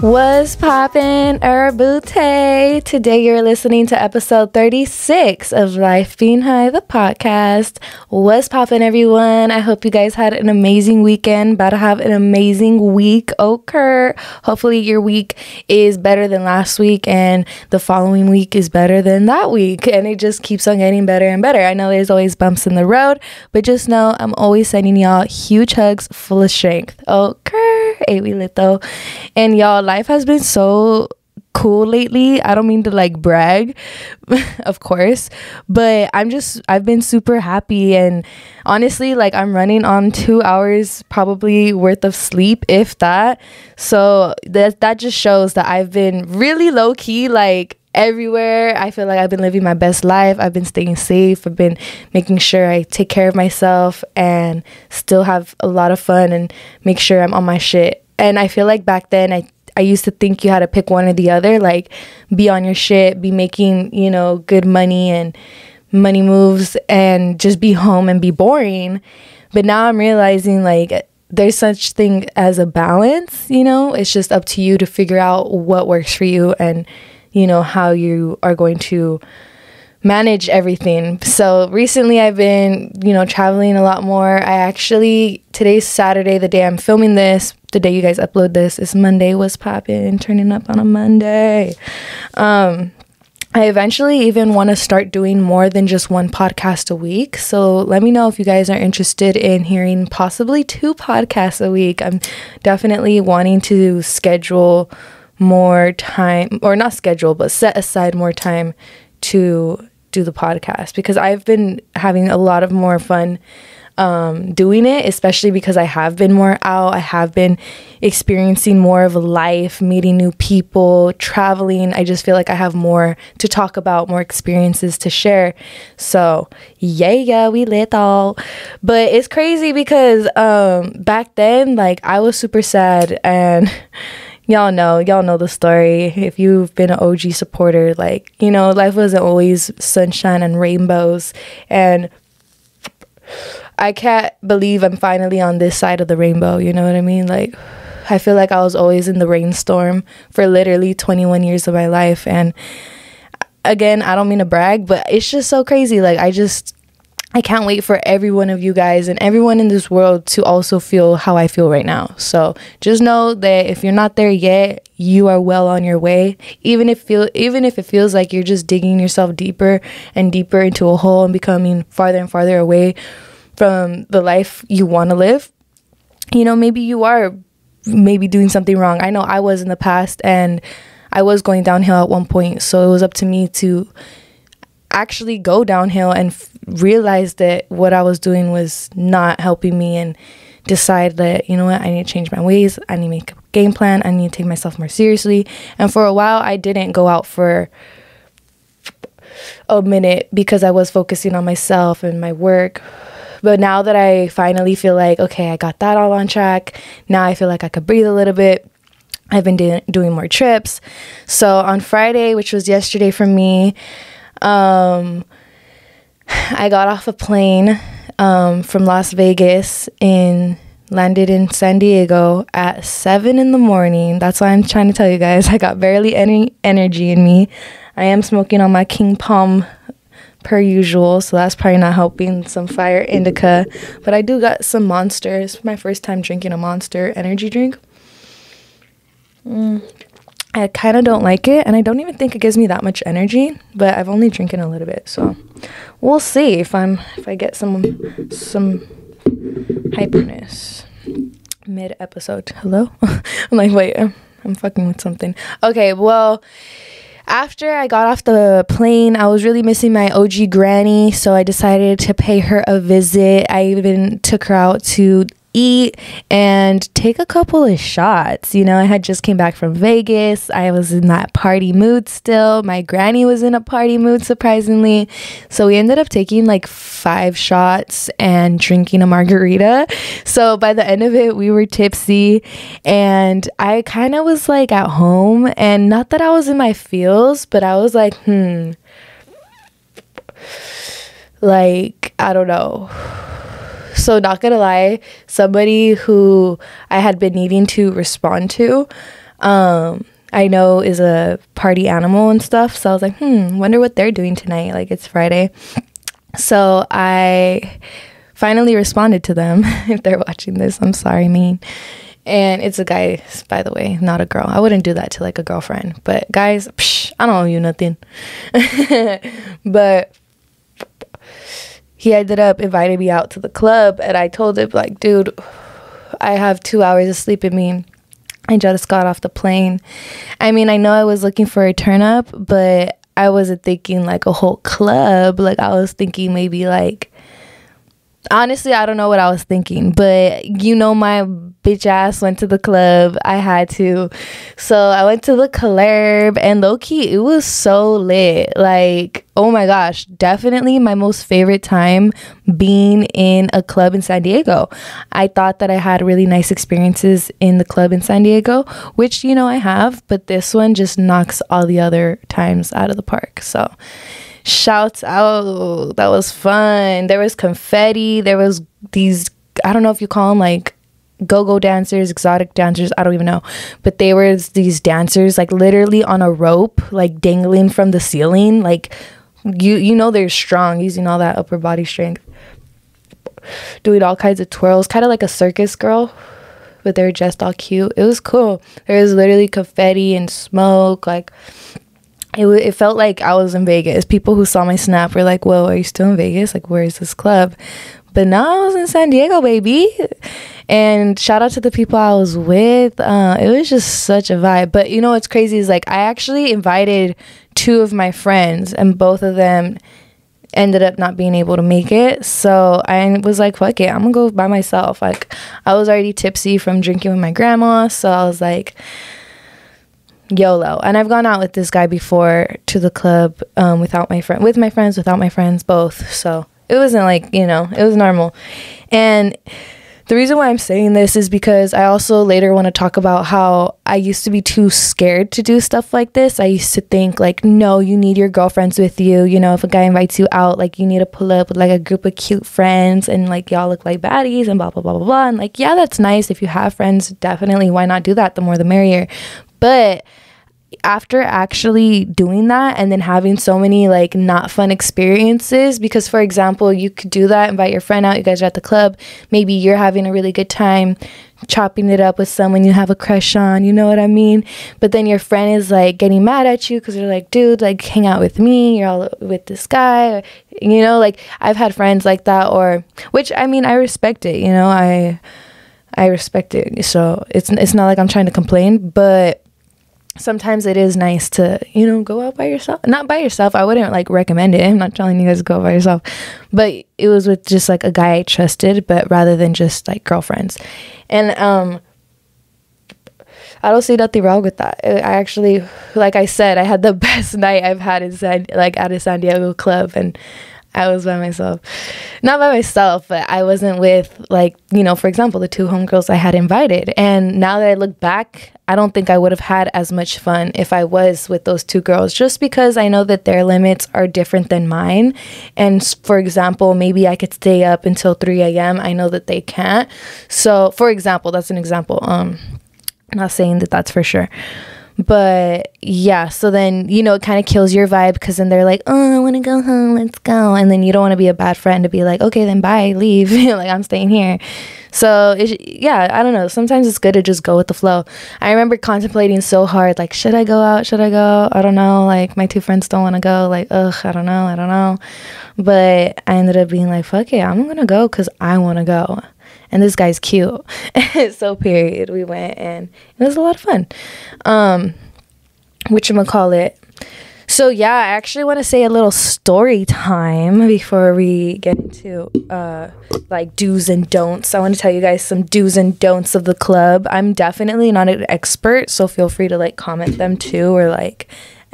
What's poppin', Urbute? Today you're listening to episode 36 of Life Being High, the podcast. What's poppin', everyone? I hope you guys had an amazing weekend. About to have an amazing week oh, occur. Hopefully, your week is better than last week, and the following week is better than that week. And it just keeps on getting better and better. I know there's always bumps in the road, but just know I'm always sending y'all huge hugs full of strength. Oh, okay, lit though. And y'all, life has been so cool lately. I don't mean to like brag, of course, but I'm just I've been super happy and honestly like I'm running on 2 hours probably worth of sleep if that. So that that just shows that I've been really low key like everywhere. I feel like I've been living my best life. I've been staying safe. I've been making sure I take care of myself and still have a lot of fun and make sure I'm on my shit. And I feel like back then I I used to think you had to pick one or the other, like be on your shit, be making, you know, good money and money moves and just be home and be boring. But now I'm realizing like there's such thing as a balance, you know? It's just up to you to figure out what works for you and you know how you are going to manage everything. So recently I've been, you know, traveling a lot more. I actually today's Saturday, the day I'm filming this, the day you guys upload this is Monday was popping, turning up on a Monday. Um I eventually even want to start doing more than just one podcast a week. So let me know if you guys are interested in hearing possibly two podcasts a week. I'm definitely wanting to schedule more time, or not schedule, but set aside more time to do the podcast because I've been having a lot of more fun um, doing it, especially because I have been more out. I have been experiencing more of life, meeting new people, traveling. I just feel like I have more to talk about, more experiences to share. So, yeah, yeah, we lit all. But it's crazy because um, back then, like, I was super sad and. y'all know y'all know the story. If you've been an og supporter like you know life wasn't always sunshine and rainbows. And i can't believe i'm finally on this side of the rainbow you know what i mean? Like i feel like i was always in the rainstorm for literally 21 years of my life. And again i don't mean to brag but it's just so crazy. Like i just I can't wait for every one of you guys and everyone in this world to also feel how I feel right now. So just know that if you're not there yet, you are well on your way. Even if feel even if it feels like you're just digging yourself deeper and deeper into a hole and becoming farther and farther away from the life you want to live. You know, maybe you are maybe doing something wrong. I know I was in the past and I was going downhill at one point, so it was up to me to actually go downhill and f- realize that what I was doing was not helping me and decide that, you know what, I need to change my ways. I need to make a game plan. I need to take myself more seriously. And for a while, I didn't go out for a minute because I was focusing on myself and my work. But now that I finally feel like, okay, I got that all on track, now I feel like I could breathe a little bit. I've been do- doing more trips. So on Friday, which was yesterday for me, um, I got off a plane um, from Las Vegas and landed in San Diego at seven in the morning. That's why I'm trying to tell you guys I got barely any energy in me. I am smoking on my King Palm per usual, so that's probably not helping. Some fire indica, but I do got some monsters. My first time drinking a monster energy drink. Mm. I kind of don't like it, and I don't even think it gives me that much energy. But I've only drinking a little bit, so we'll see if I'm if I get some some hyperness mid episode. Hello, I'm like wait, I'm, I'm fucking with something. Okay, well. After I got off the plane, I was really missing my OG granny, so I decided to pay her a visit. I even took her out to eat and take a couple of shots. You know, I had just came back from Vegas. I was in that party mood still. My granny was in a party mood surprisingly. So we ended up taking like 5 shots and drinking a margarita. So by the end of it, we were tipsy and I kind of was like at home and not that I was in my feels, but I was like, "Hmm, like I don't know." So, not gonna lie, somebody who I had been needing to respond to um, I know is a party animal and stuff. So I was like, hmm, wonder what they're doing tonight. Like it's Friday. So I finally responded to them. if they're watching this, I'm sorry, mean. And it's a guy, by the way, not a girl. I wouldn't do that to like a girlfriend. But guys, psh, I don't owe you nothing. but he ended up inviting me out to the club, and I told him like, dude, I have two hours of sleep in me. I just got off the plane. I mean, I know I was looking for a turn up, but I wasn't thinking like a whole club. Like I was thinking maybe like honestly, I don't know what I was thinking, but you know, my bitch ass went to the club. I had to. So I went to the club and low key, it was so lit. Like, oh my gosh, definitely my most favorite time being in a club in San Diego. I thought that I had really nice experiences in the club in San Diego, which, you know, I have, but this one just knocks all the other times out of the park. So, shouts out. That was fun. There was confetti. There was these, I don't know if you call them like go go dancers, exotic dancers, I don't even know. But they were these dancers like literally on a rope, like dangling from the ceiling. Like you you know they're strong using all that upper body strength. Doing all kinds of twirls, kind of like a circus girl, but they're just all cute. It was cool. There was literally confetti and smoke, like it, it felt like I was in Vegas. People who saw my snap were like, Whoa, are you still in Vegas? Like, where is this club? But now I was in San Diego, baby. And shout out to the people I was with. Uh, it was just such a vibe. But you know what's crazy is like, I actually invited two of my friends, and both of them ended up not being able to make it. So I was like, fuck it, I'm gonna go by myself. Like, I was already tipsy from drinking with my grandma. So I was like, YOLO. And I've gone out with this guy before to the club um, without my friend, with my friends, without my friends, both. So it wasn't like, you know, it was normal. And the reason why I'm saying this is because I also later want to talk about how I used to be too scared to do stuff like this. I used to think, like, no, you need your girlfriends with you. You know, if a guy invites you out, like, you need to pull up with like a group of cute friends and like y'all look like baddies and blah, blah, blah, blah, blah. And like, yeah, that's nice. If you have friends, definitely why not do that? The more the merrier. But after actually doing that and then having so many like not fun experiences because for example you could do that invite your friend out you guys are at the club maybe you're having a really good time chopping it up with someone you have a crush on you know what i mean? But then your friend is like getting mad at you because they're like dude like hang out with me you're all with this guy you know like i've had friends like that or which i mean i respect it you know i i respect it. So it's it's not like i'm trying to complain but sometimes it is nice to you know go out by yourself. Not by yourself i wouldn't like recommend it. I'm not telling you guys to go by yourself. But it was with just like a guy i trusted but rather than just like girlfriends. And um i don't see nothing wrong with that. I actually like i said i had the best night i've had in san like at a san diego club. And I was by myself. Not by myself, but I wasn't with, like, you know, for example, the two homegirls I had invited. And now that I look back, I don't think I would have had as much fun if I was with those two girls, just because I know that their limits are different than mine. And for example, maybe I could stay up until 3 a.m. I know that they can't. So, for example, that's an example. Um, I'm not saying that that's for sure but yeah so then you know it kind of kills your vibe because then they're like oh i want to go home let's go. And then you don't want to be a bad friend to be like okay then bye leave. Like i'm staying here. So yeah i don't know. Sometimes it's good to just go with the flow. I remember contemplating so hard like should i go out? Should i go? I don't know. Like my two friends don't want to go. Like ugh i don't know. I don't know. But i ended up being like fuck it i'm gonna go because i want to go and this guy's cute. so period. We went and it was a lot of fun. Um which I'm gonna call it. So yeah, I actually want to say a little story time before we get into uh like do's and don'ts. I want to tell you guys some do's and don'ts of the club. I'm definitely not an expert, so feel free to like comment them too or like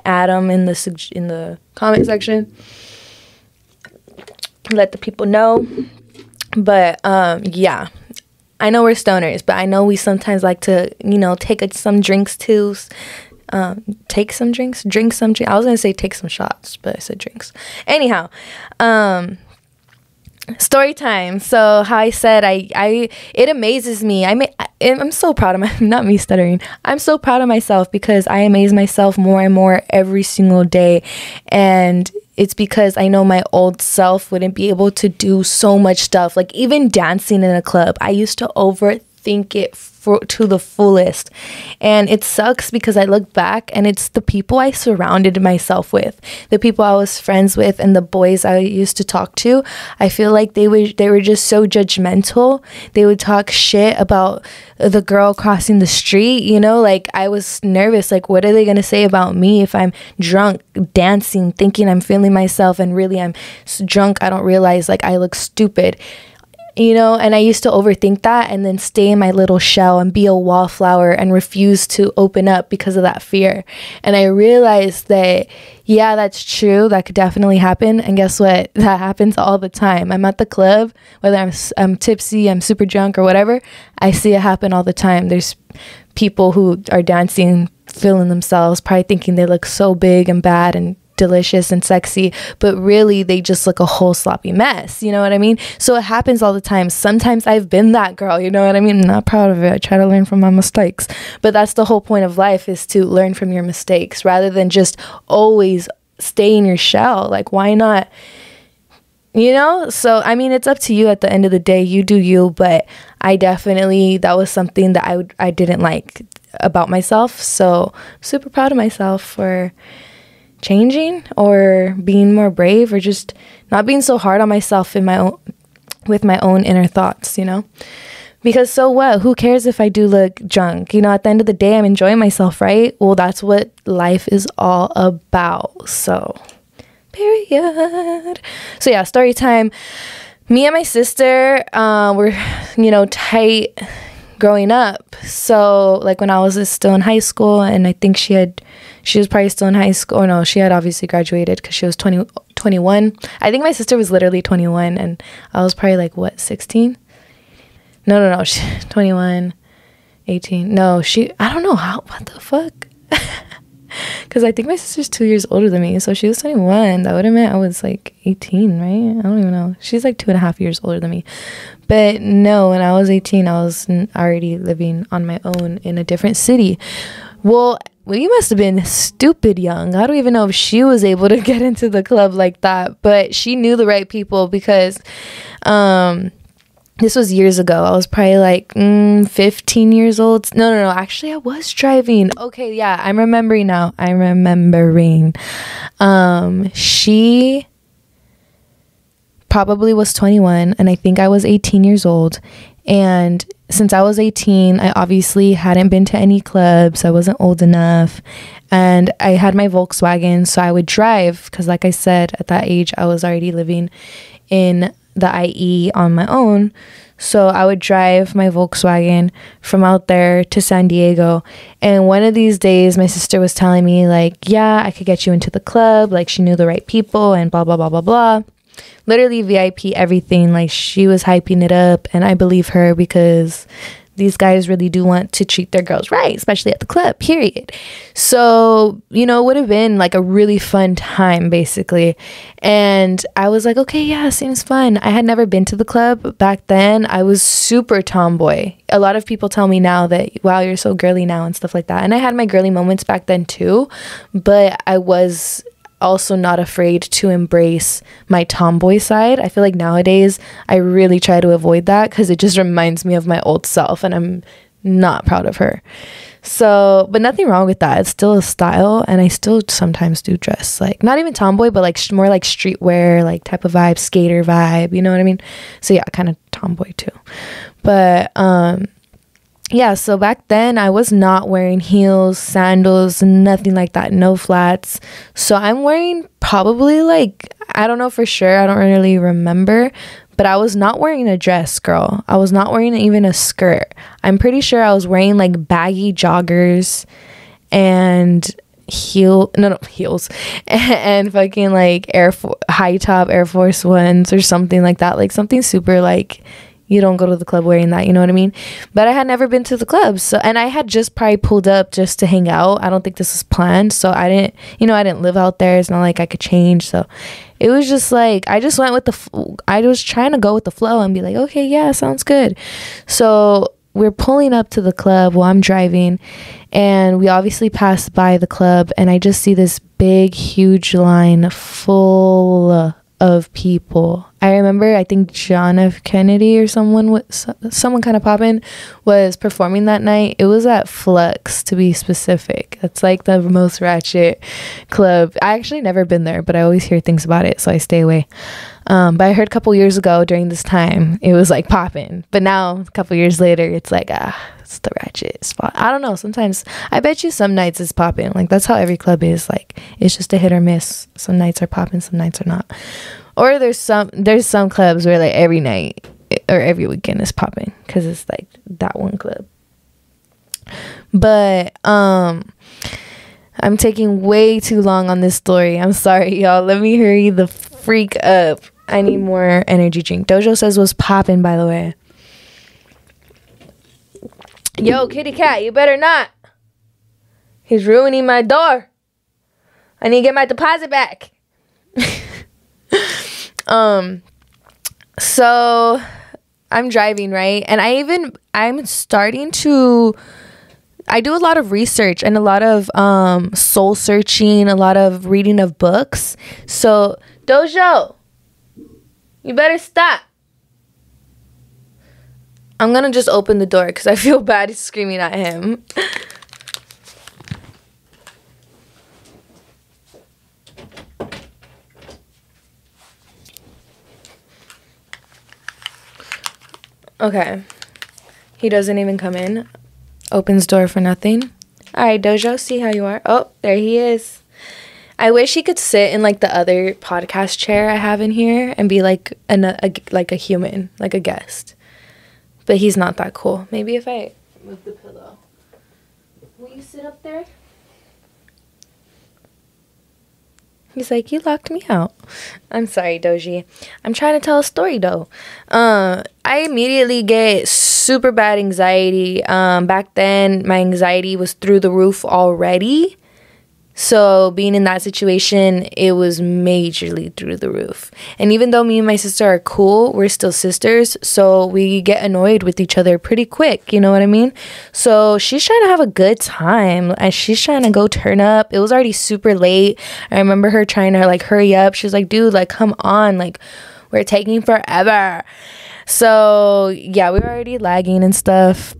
add them in the in the comment section. Let the people know but um, yeah, I know we're stoners, but I know we sometimes like to, you know, take a, some drinks too. Um, take some drinks, drink some drink. I was gonna say take some shots, but I said drinks. Anyhow, um, story time so how i said i i it amazes me i may i'm so proud of my not me stuttering i'm so proud of myself because i amaze myself more and more every single day and it's because I know my old self wouldn't be able to do so much stuff. Like even dancing in a club, I used to overthink it for, to the fullest. And it sucks because I look back and it's the people I surrounded myself with, the people I was friends with and the boys I used to talk to. I feel like they were they were just so judgmental. They would talk shit about the girl crossing the street, you know? Like I was nervous like what are they going to say about me if I'm drunk dancing thinking I'm feeling myself and really I'm drunk I don't realize like I look stupid you know and i used to overthink that and then stay in my little shell and be a wallflower and refuse to open up because of that fear. And i realized that yeah that's true. That could definitely happen. And guess what? That happens all the time. I'm at the club whether i'm, I'm tipsy i'm super drunk or whatever i see it happen all the time. There's people who are dancing feeling themselves probably thinking they look so big and bad and delicious and sexy, but really they just look a whole sloppy mess. You know what I mean? So it happens all the time. Sometimes I've been that girl, you know what I mean? I'm not proud of it. I try to learn from my mistakes. But that's the whole point of life is to learn from your mistakes rather than just always stay in your shell. Like why not you know so i mean it's up to you at the end of the day you do you but i definitely that was something that i would i didn't like about myself so super proud of myself for changing or being more brave or just not being so hard on myself in my own with my own inner thoughts, you know? Because so what? Who cares if I do look drunk? You know, at the end of the day, I'm enjoying myself, right? Well, that's what life is all about. So, period. So, yeah, story time. Me and my sister uh, were, you know, tight growing up. So, like when I was still in high school, and I think she had she was probably still in high school. Or oh, no, she had obviously graduated because she was 20, 21. I think my sister was literally 21 and I was probably like, what, 16? No, no, no. She, 21, 18. No, she, I don't know how, what the fuck? Because I think my sister's two years older than me. So she was 21. That would have meant I was like 18, right? I don't even know. She's like two and a half years older than me. But no, when I was 18, I was already living on my own in a different city. Well, you must have been stupid young. I don't even know if she was able to get into the club like that, but she knew the right people because um, this was years ago. I was probably like mm, 15 years old. No, no, no. Actually, I was driving. Okay, yeah, I'm remembering now. I'm remembering. Um, she probably was 21, and I think I was 18 years old. And since I was 18, I obviously hadn't been to any clubs. I wasn't old enough. And I had my Volkswagen, so I would drive because, like I said, at that age, I was already living in the IE on my own. So I would drive my Volkswagen from out there to San Diego. And one of these days, my sister was telling me, like, yeah, I could get you into the club. Like, she knew the right people and blah, blah, blah, blah, blah literally VIP everything. Like she was hyping it up, and I believe her because these guys really do want to treat their girls right, especially at the club, period. So, you know, it would have been like a really fun time, basically. And I was like, okay, yeah, seems fun. I had never been to the club back then. I was super tomboy. A lot of people tell me now that, wow, you're so girly now and stuff like that. And I had my girly moments back then too, but I was also not afraid to embrace my tomboy side. I feel like nowadays I really try to avoid that because it just reminds me of my old self and I'm not proud of her. So, but nothing wrong with that. It's still a style, and I still sometimes do dress like not even tomboy, but like sh- more like streetwear, like type of vibe, skater vibe. You know what I mean? So yeah, kind of tomboy too. But um, yeah, so back then I was not wearing heels, sandals, nothing like that, no flats. So I'm wearing probably like, I don't know for sure, I don't really remember, but I was not wearing a dress, girl. I was not wearing even a skirt. I'm pretty sure I was wearing like baggy joggers and heel no no heels and fucking like air Fo- high top air force ones or something like that like something super like you don't go to the club wearing that, you know what I mean? But I had never been to the club. So and I had just probably pulled up just to hang out. I don't think this was planned. So I didn't, you know, I didn't live out there. It's not like I could change. So it was just like I just went with the I was trying to go with the flow and be like, "Okay, yeah, sounds good." So, we're pulling up to the club while I'm driving and we obviously pass by the club and I just see this big huge line full of people. I remember I think John F. Kennedy or someone was someone kind of popping was performing that night. It was at Fluxx to be specific. That's like the most ratchet club. I actually never been there, but I always hear things about it, so I stay away. Um, but I heard a couple years ago during this time it was like popping, but now a couple years later it's like ah, it's the ratchet spot. I don't know. Sometimes I bet you some nights it's popping. Like that's how every club is. Like it's just a hit or miss. Some nights are popping, some nights are not. Or there's some there's some clubs where like every night or every weekend is popping because it's like that one club. But um I'm taking way too long on this story. I'm sorry, y'all. Let me hurry the freak up. I need more energy drink. Dojo says was popping, by the way. Yo, kitty cat, you better not. He's ruining my door. I need to get my deposit back. um so I'm driving, right? And I even I'm starting to I do a lot of research and a lot of um soul searching, a lot of reading of books. So, Dojo, you better stop. I'm gonna just open the door because I feel bad screaming at him. okay. He doesn't even come in. Opens door for nothing. Alright, Dojo, see how you are. Oh, there he is. I wish he could sit in like the other podcast chair I have in here and be like an, a, like a human, like a guest. But he's not that cool. Maybe if I move the pillow. Will you sit up there? He's like, you locked me out. I'm sorry, Doji. I'm trying to tell a story though. Uh, I immediately get super bad anxiety. Um, back then, my anxiety was through the roof already. So being in that situation, it was majorly through the roof. And even though me and my sister are cool, we're still sisters, so we get annoyed with each other pretty quick, you know what I mean? So she's trying to have a good time. And she's trying to go turn up. It was already super late. I remember her trying to like hurry up. She's like, "Dude, like come on, like we're taking forever." So, yeah, we were already lagging and stuff.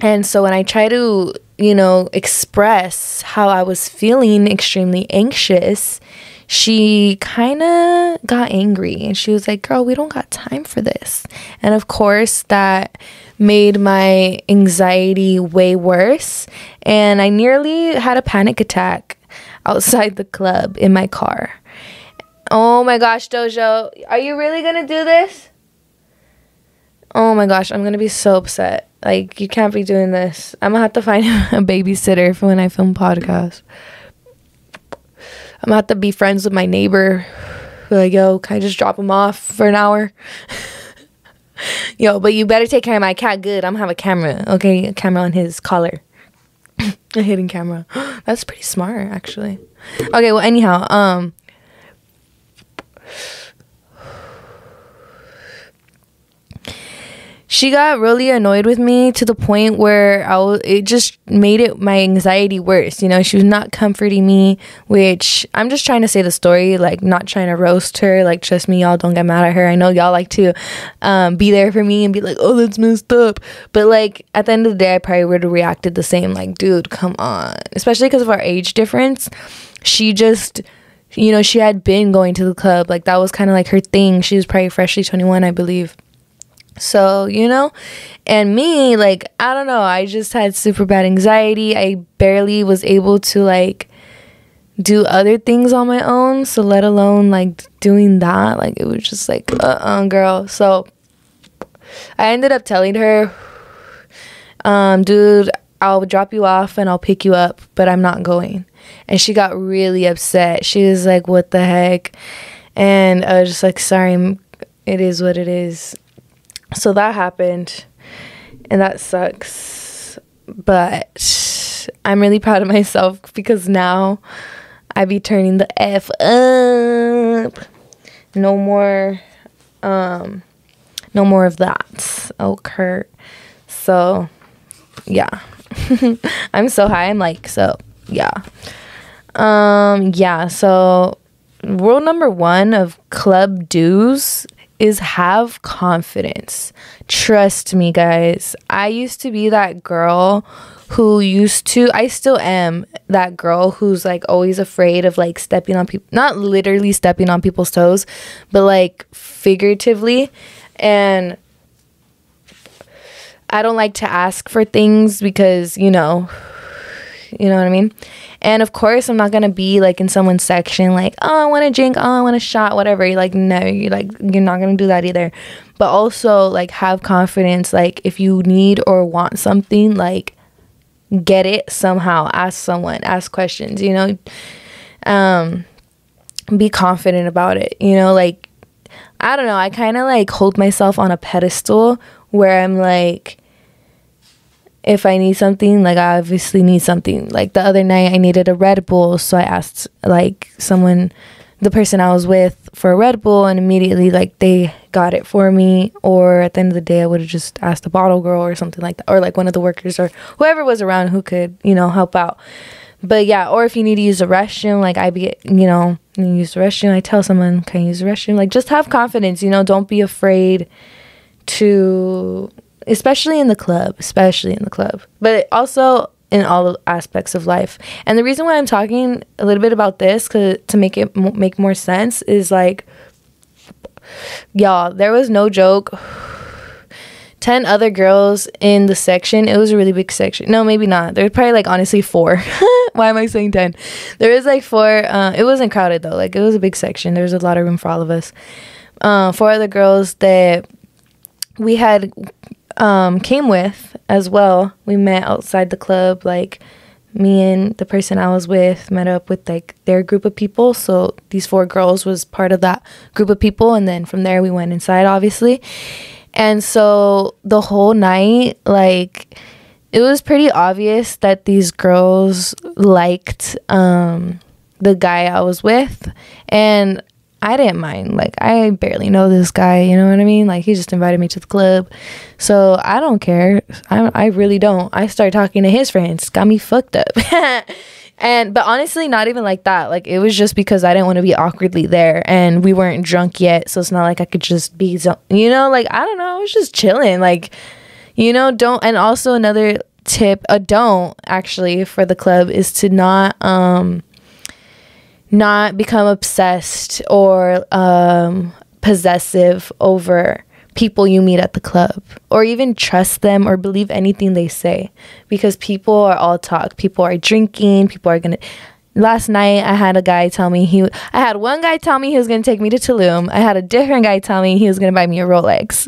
And so when I try to you know, express how I was feeling extremely anxious, she kind of got angry and she was like, Girl, we don't got time for this. And of course, that made my anxiety way worse. And I nearly had a panic attack outside the club in my car. Oh my gosh, Dojo, are you really gonna do this? Oh my gosh, I'm gonna be so upset. Like, you can't be doing this. I'm gonna have to find a babysitter for when I film podcasts. I'm gonna have to be friends with my neighbor. Like, yo, can I just drop him off for an hour? yo, but you better take care of my cat good. I'm gonna have a camera, okay? A camera on his collar. a hidden camera. That's pretty smart, actually. Okay, well, anyhow, um, she got really annoyed with me to the point where I was, it just made it my anxiety worse. You know, she was not comforting me, which I'm just trying to say the story, like not trying to roast her. Like, trust me, y'all don't get mad at her. I know y'all like to um, be there for me and be like, oh, that's messed up. But like at the end of the day, I probably would have reacted the same. Like, dude, come on. Especially because of our age difference. She just you know, she had been going to the club. Like that was kind of like her thing. She was probably freshly 21, I believe. So, you know, and me, like, I don't know, I just had super bad anxiety. I barely was able to, like, do other things on my own. So, let alone, like, doing that. Like, it was just like, uh uh-uh, uh girl. So, I ended up telling her, um, dude, I'll drop you off and I'll pick you up, but I'm not going. And she got really upset. She was like, what the heck? And I was just like, sorry, it is what it is so that happened and that sucks but i'm really proud of myself because now i be turning the f up. No more um no more of that. Oh, Kurt. so yeah. I'm so high i'm like so yeah. Um yeah so rule number one of club do's is have confidence. Trust me guys. I used to be that girl who used to I still am that girl who's like always afraid of like stepping on people not literally stepping on people's toes, but like figuratively. And I don't like to ask for things because, you know, you know what I mean? And of course, I'm not gonna be like in someone's section, like, oh, I want a drink, oh, I want a shot, whatever. You're like, no, you're like, you're not gonna do that either. But also, like, have confidence. Like, if you need or want something, like, get it somehow ask someone ask questions you know um be confident about it you know like i don't know i kind of like hold myself on a pedestal where i'm like if i need something like i obviously need something like the other night i needed a red bull so i asked like someone the person I was with for a Red Bull, and immediately like they got it for me. Or at the end of the day, I would have just asked a bottle girl or something like that, or like one of the workers or whoever was around who could you know help out. But yeah, or if you need to use the restroom, like I be you know you use the restroom, I tell someone can you use the restroom. Like just have confidence, you know, don't be afraid to especially in the club, especially in the club. But also in all aspects of life. And the reason why I'm talking a little bit about this cause, to make it m- make more sense is like y'all, there was no joke 10 other girls in the section. It was a really big section. No, maybe not. There was probably like honestly four. Why am I saying 10? There was like four. Uh, it wasn't crowded though. Like it was a big section. There was a lot of room for all of us. Uh, four other girls that we had um, came with as well. We met outside the club, like me and the person I was with met up with like their group of people. So these four girls was part of that group of people, and then from there we went inside, obviously. And so the whole night, like it was pretty obvious that these girls liked um, the guy I was with, and I didn't mind. Like, I barely know this guy, you know what I mean? Like, he just invited me to the club. So I don't care. I, I really don't. I started talking to his friends, got me fucked up. and, but honestly, not even like that. Like, it was just because I didn't want to be awkwardly there and we weren't drunk yet. So it's not like I could just be, you know, like, I don't know. I was just chilling. Like, you know, don't. And also, another tip, a don't actually for the club is to not, um, not become obsessed or um, possessive over people you meet at the club or even trust them or believe anything they say because people are all talk. People are drinking. People are gonna last night i had a guy tell me he i had one guy tell me he was gonna take me to tulum. I had a different guy tell me he was gonna buy me a rolex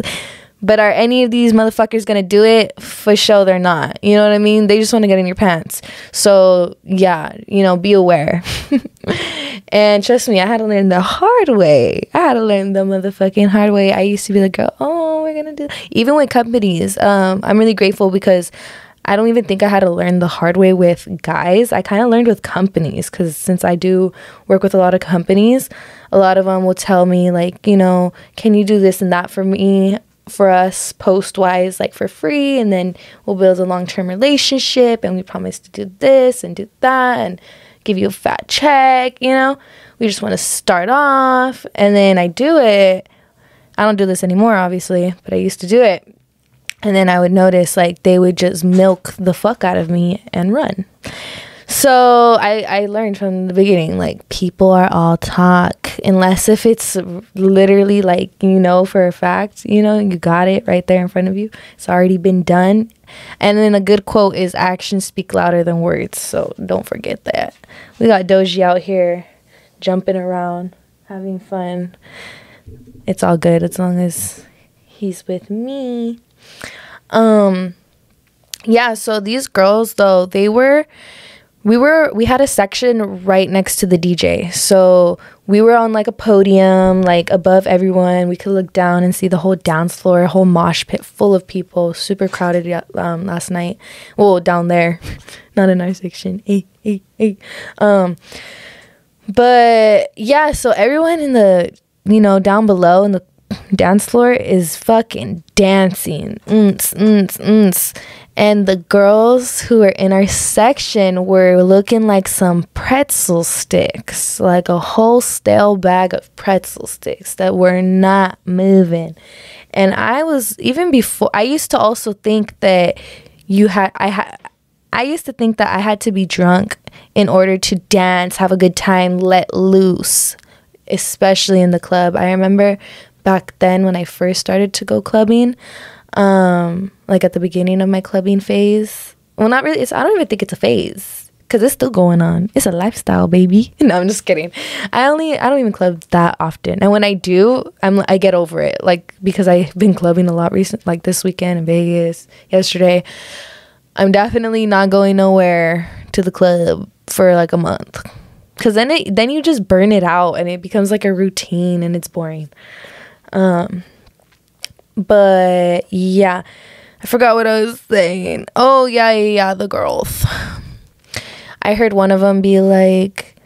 but are any of these motherfuckers gonna do it? For sure, they're not. You know what I mean? They just want to get in your pants. So yeah, you know, be aware. and trust me, I had to learn the hard way. I had to learn the motherfucking hard way. I used to be like, girl, oh, we're gonna do. Even with companies, um, I'm really grateful because. I don't even think I had to learn the hard way with guys. I kind of learned with companies because since I do work with a lot of companies, a lot of them will tell me, like, you know, can you do this and that for me? For us post wise, like for free, and then we'll build a long term relationship, and we promise to do this and do that, and give you a fat check, you know? We just want to start off, and then I do it. I don't do this anymore, obviously, but I used to do it. And then I would notice like they would just milk the fuck out of me and run. So I, I learned from the beginning, like people are all talk, unless if it's literally like you know for a fact, you know, you got it right there in front of you. It's already been done. And then a good quote is actions speak louder than words. So don't forget that. We got Doji out here jumping around, having fun. It's all good as long as he's with me. Um yeah, so these girls though, they were we were we had a section right next to the DJ. So we were on like a podium, like above everyone. We could look down and see the whole dance floor, whole mosh pit full of people, super crowded um, last night. Well, down there, not in our section. Hey, hey, hey. Um, but yeah, so everyone in the you know, down below in the dance floor is fucking dancing. Unts, unts, unts. And the girls who were in our section were looking like some pretzel sticks, like a whole stale bag of pretzel sticks that were not moving. And I was even before I used to also think that you had I had I used to think that I had to be drunk in order to dance, have a good time, let loose, especially in the club. I remember back then when I first started to go clubbing, um, like at the beginning of my clubbing phase. Well, not really. It's I don't even think it's a phase because it's still going on. It's a lifestyle, baby. No, I'm just kidding. I only I don't even club that often, and when I do, I'm I get over it. Like because I've been clubbing a lot recent, like this weekend in Vegas, yesterday. I'm definitely not going nowhere to the club for like a month. Cause then it then you just burn it out and it becomes like a routine and it's boring. Um but yeah. I forgot what I was saying. Oh yeah, yeah, yeah, the girls. I heard one of them be like,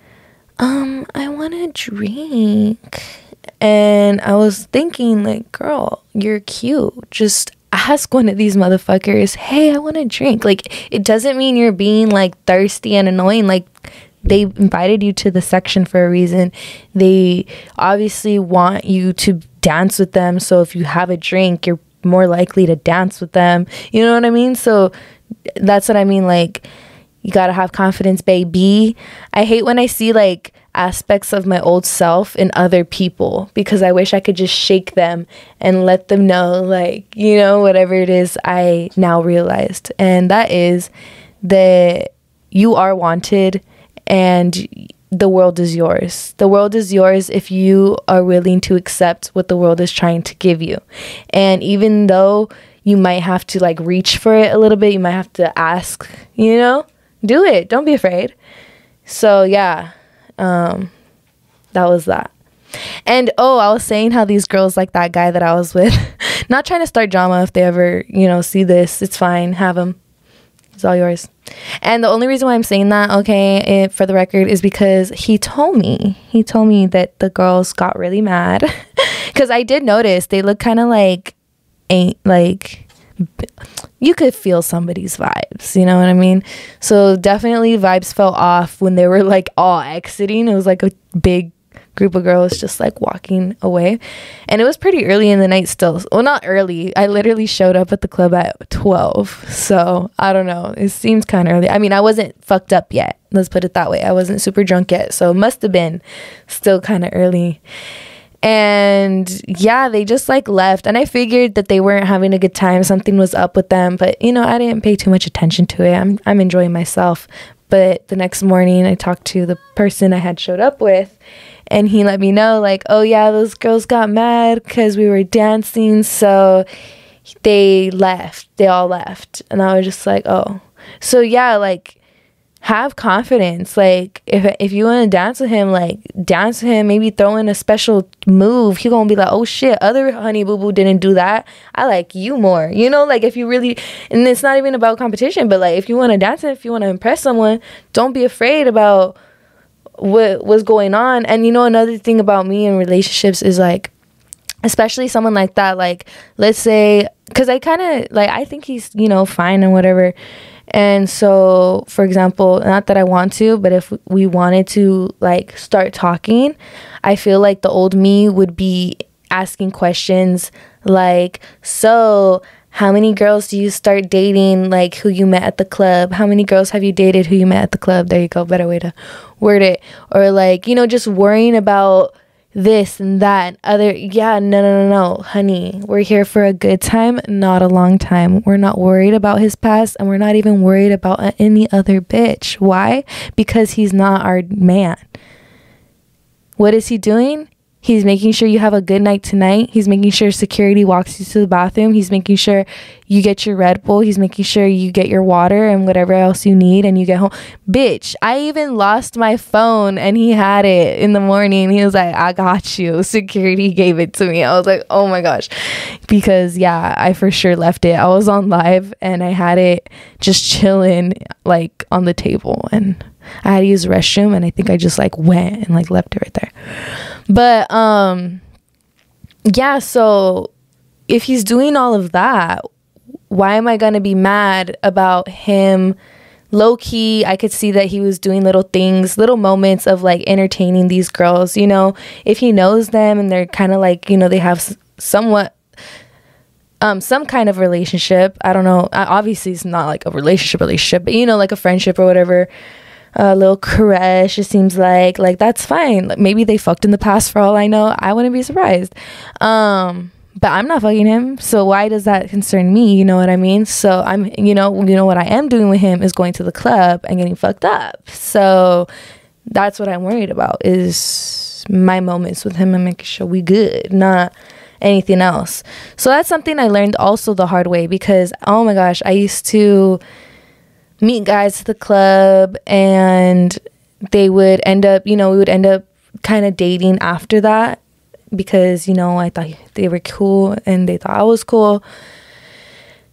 um, I want a drink. And I was thinking, like, girl, you're cute. Just ask one of these motherfuckers, hey, I want a drink. Like, it doesn't mean you're being like thirsty and annoying. Like, they invited you to the section for a reason. They obviously want you to dance with them. So if you have a drink, you're more likely to dance with them. You know what I mean? So that's what I mean. Like, you gotta have confidence, baby. I hate when I see like aspects of my old self in other people because I wish I could just shake them and let them know, like, you know, whatever it is I now realized. And that is that you are wanted and the world is yours. The world is yours if you are willing to accept what the world is trying to give you. And even though you might have to like reach for it a little bit, you might have to ask, you know, do it. Don't be afraid. So, yeah, um, that was that. And oh, I was saying how these girls like that guy that I was with, not trying to start drama if they ever, you know, see this, it's fine, have them. It's all yours. And the only reason why I'm saying that, okay, it, for the record, is because he told me, he told me that the girls got really mad. Because I did notice they look kind of like, ain't like, you could feel somebody's vibes, you know what I mean? So definitely vibes fell off when they were like all exiting. It was like a big group of girls just like walking away. And it was pretty early in the night still. Well, not early. I literally showed up at the club at 12. So I don't know. It seems kind of early. I mean, I wasn't fucked up yet. Let's put it that way. I wasn't super drunk yet. So it must have been still kind of early. And yeah, they just like left. And I figured that they weren't having a good time. Something was up with them. But you know, I didn't pay too much attention to it. I'm, I'm enjoying myself. But the next morning, I talked to the person I had showed up with and he let me know like oh yeah those girls got mad because we were dancing so they left. They all left. And i was just like oh. So yeah like have confidence. Like if if you want to dance with him like dance with him. Maybe throw in a special move. He gonna be like oh shit other honey boo boo didn't do that. I like you more. You know like if you really and it's not even about competition but like if you want to dance if you want to impress someone don't be afraid about what was going on. And you know, another thing about me in relationships is like, especially someone like that, like, let's say, because I kind of like, I think he's, you know, fine and whatever. And so, for example, not that I want to, but if we wanted to like start talking, I feel like the old me would be asking questions like, so how many girls do you start dating like who you met at the club? How many girls have you dated who you met at the club? There you go better way to word it. Or like you know just worrying about this and that and other yeah no no no no honey we're here for a good time not a long time. We're not worried about his past and we're not even worried about any other bitch. Why? Because he's not our man. What is he doing He's making sure you have a good night tonight. He's making sure security walks you to the bathroom. He's making sure you get your Red Bull. He's making sure you get your water and whatever else you need and you get home. Bitch, I even lost my phone and he had it in the morning. He was like, I got you. Security gave it to me. I was like, oh my gosh. Because yeah, I for sure left it. I was on live and I had it just chilling like on the table and I had to use the restroom and I think I just like went and like left it right there. But um yeah, so if he's doing all of that, why am I going to be mad about him? Low key, I could see that he was doing little things, little moments of like entertaining these girls. You know, if he knows them and they're kind of like, you know, they have somewhat um, some kind of relationship. I don't know. Obviously, it's not like a relationship, relationship, but you know, like a friendship or whatever. A little crush. It seems like like that's fine. Like, maybe they fucked in the past for all I know. I wouldn't be surprised. Um, but I'm not fucking him. So why does that concern me? You know what I mean? So I'm, you know, you know what I am doing with him is going to the club and getting fucked up. So that's what I'm worried about is my moments with him and making sure we good, not anything else. So that's something I learned also the hard way because oh my gosh, I used to meet guys at the club and they would end up, you know, we would end up kind of dating after that because, you know, I thought they were cool and they thought I was cool.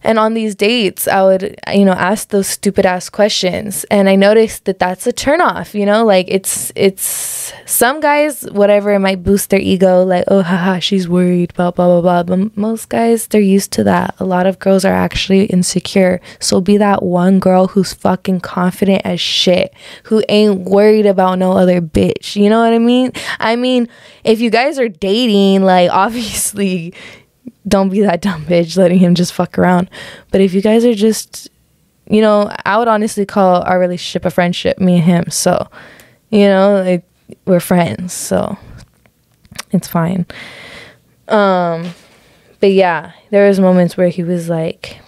And on these dates, I would, you know, ask those stupid ass questions. And I noticed that that's a turnoff, you know, like it's, it's some guys, whatever, it might boost their ego, like, oh, haha, she's worried, blah, blah, blah, blah. But most guys, they're used to that. A lot of girls are actually insecure. So be that one girl who's fucking confident as shit, who ain't worried about no other bitch. You know what I mean? I mean, if you guys are dating, like, obviously, don't be that dumb bitch letting him just fuck around. But if you guys are just, you know, I would honestly call our relationship a friendship, me and him. So, you know, like, we're friends. So it's fine. Um, but yeah, there was moments where he was like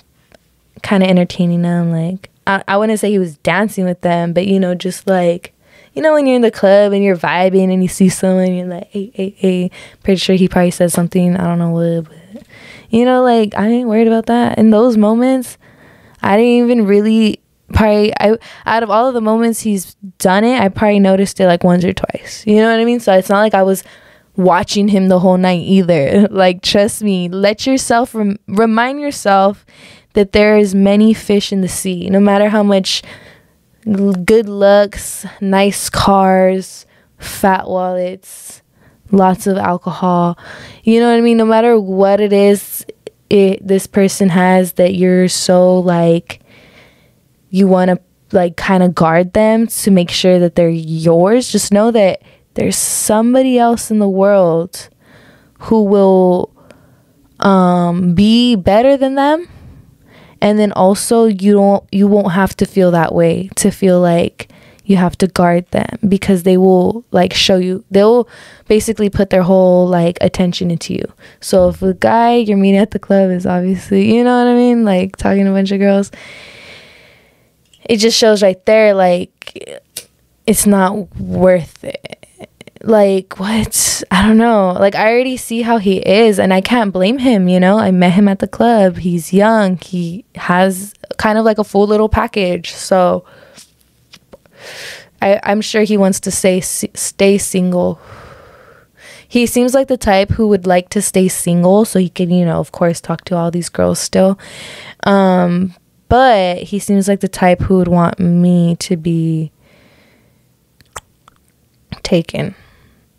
kind of entertaining them. Like, I, I wouldn't say he was dancing with them, but you know, just like, you know, when you're in the club and you're vibing and you see someone, you're like, hey, hey, hey. Pretty sure he probably said something, I don't know what, you know, like I ain't worried about that. In those moments, I didn't even really probably I out of all of the moments he's done it, I probably noticed it like once or twice. You know what I mean? So it's not like I was watching him the whole night either. like trust me, let yourself rem- remind yourself that there is many fish in the sea. No matter how much good looks, nice cars, fat wallets, lots of alcohol. You know what I mean? No matter what it is it this person has that you're so like you want to like kind of guard them to make sure that they're yours, just know that there's somebody else in the world who will um, be better than them and then also you don't you won't have to feel that way to feel like you have to guard them because they will like show you they'll basically put their whole like attention into you. So if a guy you're meeting at the club is obviously you know what i mean? Like talking to a bunch of girls it just shows right there like it's not worth it. Like what? I don't know. Like i already see how he is and i can't blame him you know? I met him at the club. He's young. He has kind of like a full little package. So I, I'm sure he wants to stay stay single. He seems like the type who would like to stay single so he can, you know, of course, talk to all these girls still. Um, but he seems like the type who would want me to be taken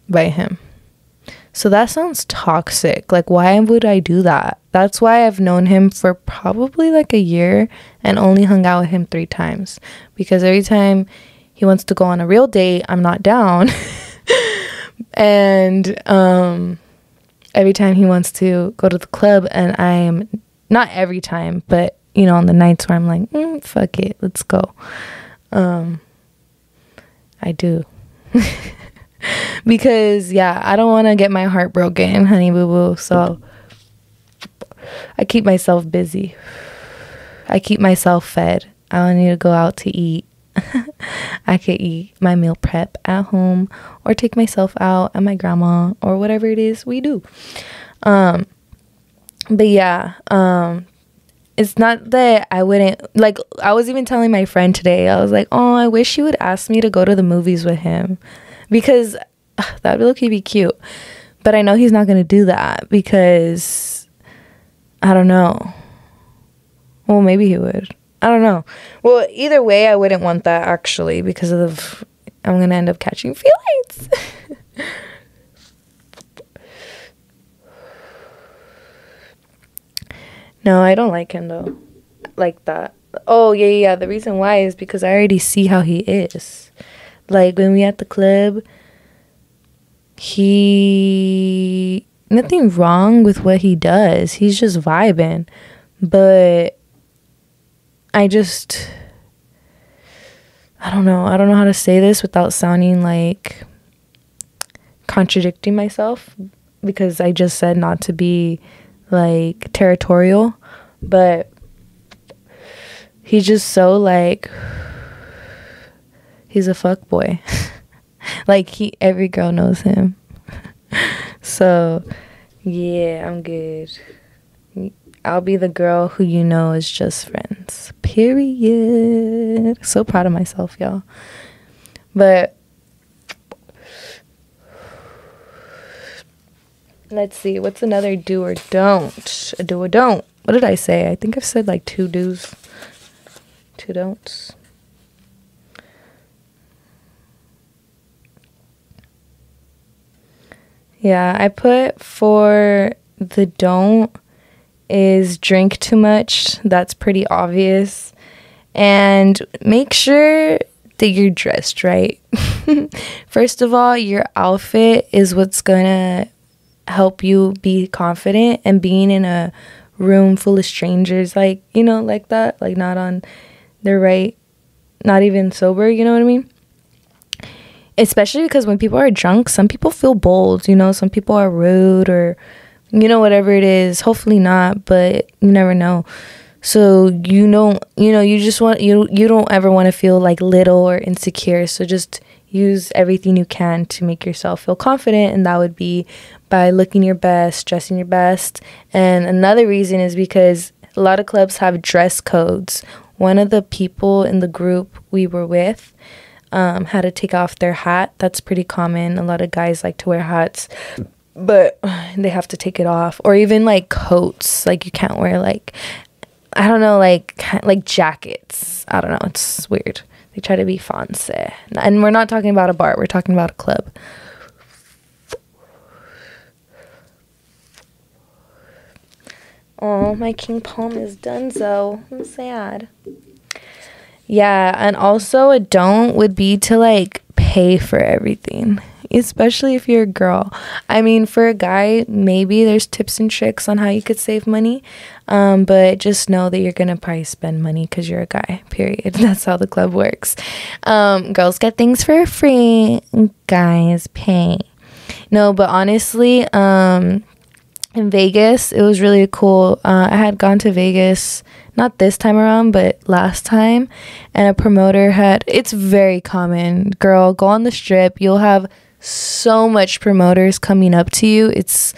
by him. So that sounds toxic. Like, why would I do that? That's why I've known him for probably like a year and only hung out with him three times. Because every time he wants to go on a real date, I'm not down. and um, every time he wants to go to the club, and I am not every time, but you know, on the nights where I'm like, mm, fuck it, let's go. Um, I do. because yeah, I don't want to get my heart broken, honey boo boo. So I keep myself busy. I keep myself fed. I don't need to go out to eat. I could eat my meal prep at home or take myself out at my grandma or whatever it is we do. Um but yeah, um it's not that I wouldn't like I was even telling my friend today. I was like, "Oh, I wish you would ask me to go to the movies with him." Because that would look be cute. But I know he's not going to do that because I don't know. Well, maybe he would. I don't know. Well, either way, I wouldn't want that actually because of the. I'm gonna end up catching feelings. No, I don't like him though. Like that. Oh yeah, yeah. The reason why is because I already see how he is. Like when we at the club, he nothing wrong with what he does. He's just vibing. But I just I don't know. I don't know how to say this without sounding like contradicting myself because I just said not to be like territorial, but he's just so like he's a fuck boy. like he every girl knows him. so, yeah, I'm good. I'll be the girl who you know is just friends. Period. So proud of myself, y'all. But let's see, what's another do or don't? A do or don't. What did I say? I think I've said like two do's, two don'ts. Yeah, I put for the don't is drink too much. That's pretty obvious. And make sure that you're dressed right. First of all, your outfit is what's going to help you be confident and being in a room full of strangers like, you know, like that, like not on the right not even sober, you know what I mean? Especially because when people are drunk, some people feel bold, you know, some people are rude or you know whatever it is hopefully not but you never know. So you don't you know you just want you you don't ever want to feel like little or insecure so just use everything you can to make yourself feel confident and that would be by looking your best dressing your best. And another reason is because a lot of clubs have dress codes. One of the people in the group we were with um, had to take off their hat. That's pretty common. A lot of guys like to wear hats but they have to take it off. Or even like coats. Like you can't wear like i don't know like like jackets. I don't know. It's weird. They try to be fancy. And we're not talking about a bar. We're talking about a club. Oh my king palm is done so i'm sad. Yeah and also a don't would be to like pay for everything especially if you're a girl. I mean, for a guy, maybe there's tips and tricks on how you could save money, um, but just know that you're gonna probably spend money because you're a guy. Period. That's how the club works. Um, girls get things for free, guys pay. No, but honestly, um, in Vegas, it was really cool. Uh, I had gone to Vegas not this time around, but last time, and a promoter had. It's very common, girl. Go on the strip. You'll have so much promoters coming up to you. It's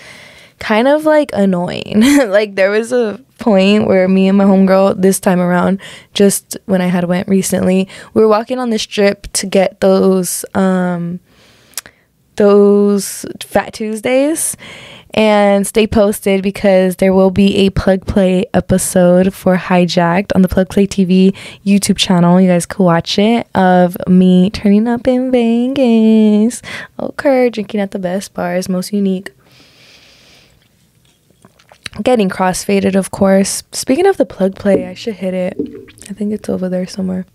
kind of like annoying. like there was a point where me and my homegirl this time around, just when I had went recently, we were walking on the strip to get those um those Fat Tuesdays and stay posted because there will be a plug play episode for hijacked on the plug play tv youtube channel. You guys can watch it of me turning up in vegas. Oh, okay drinking at the best bars most unique. Getting crossfaded of course. Speaking of the plug play i should hit it. I think it's over there somewhere.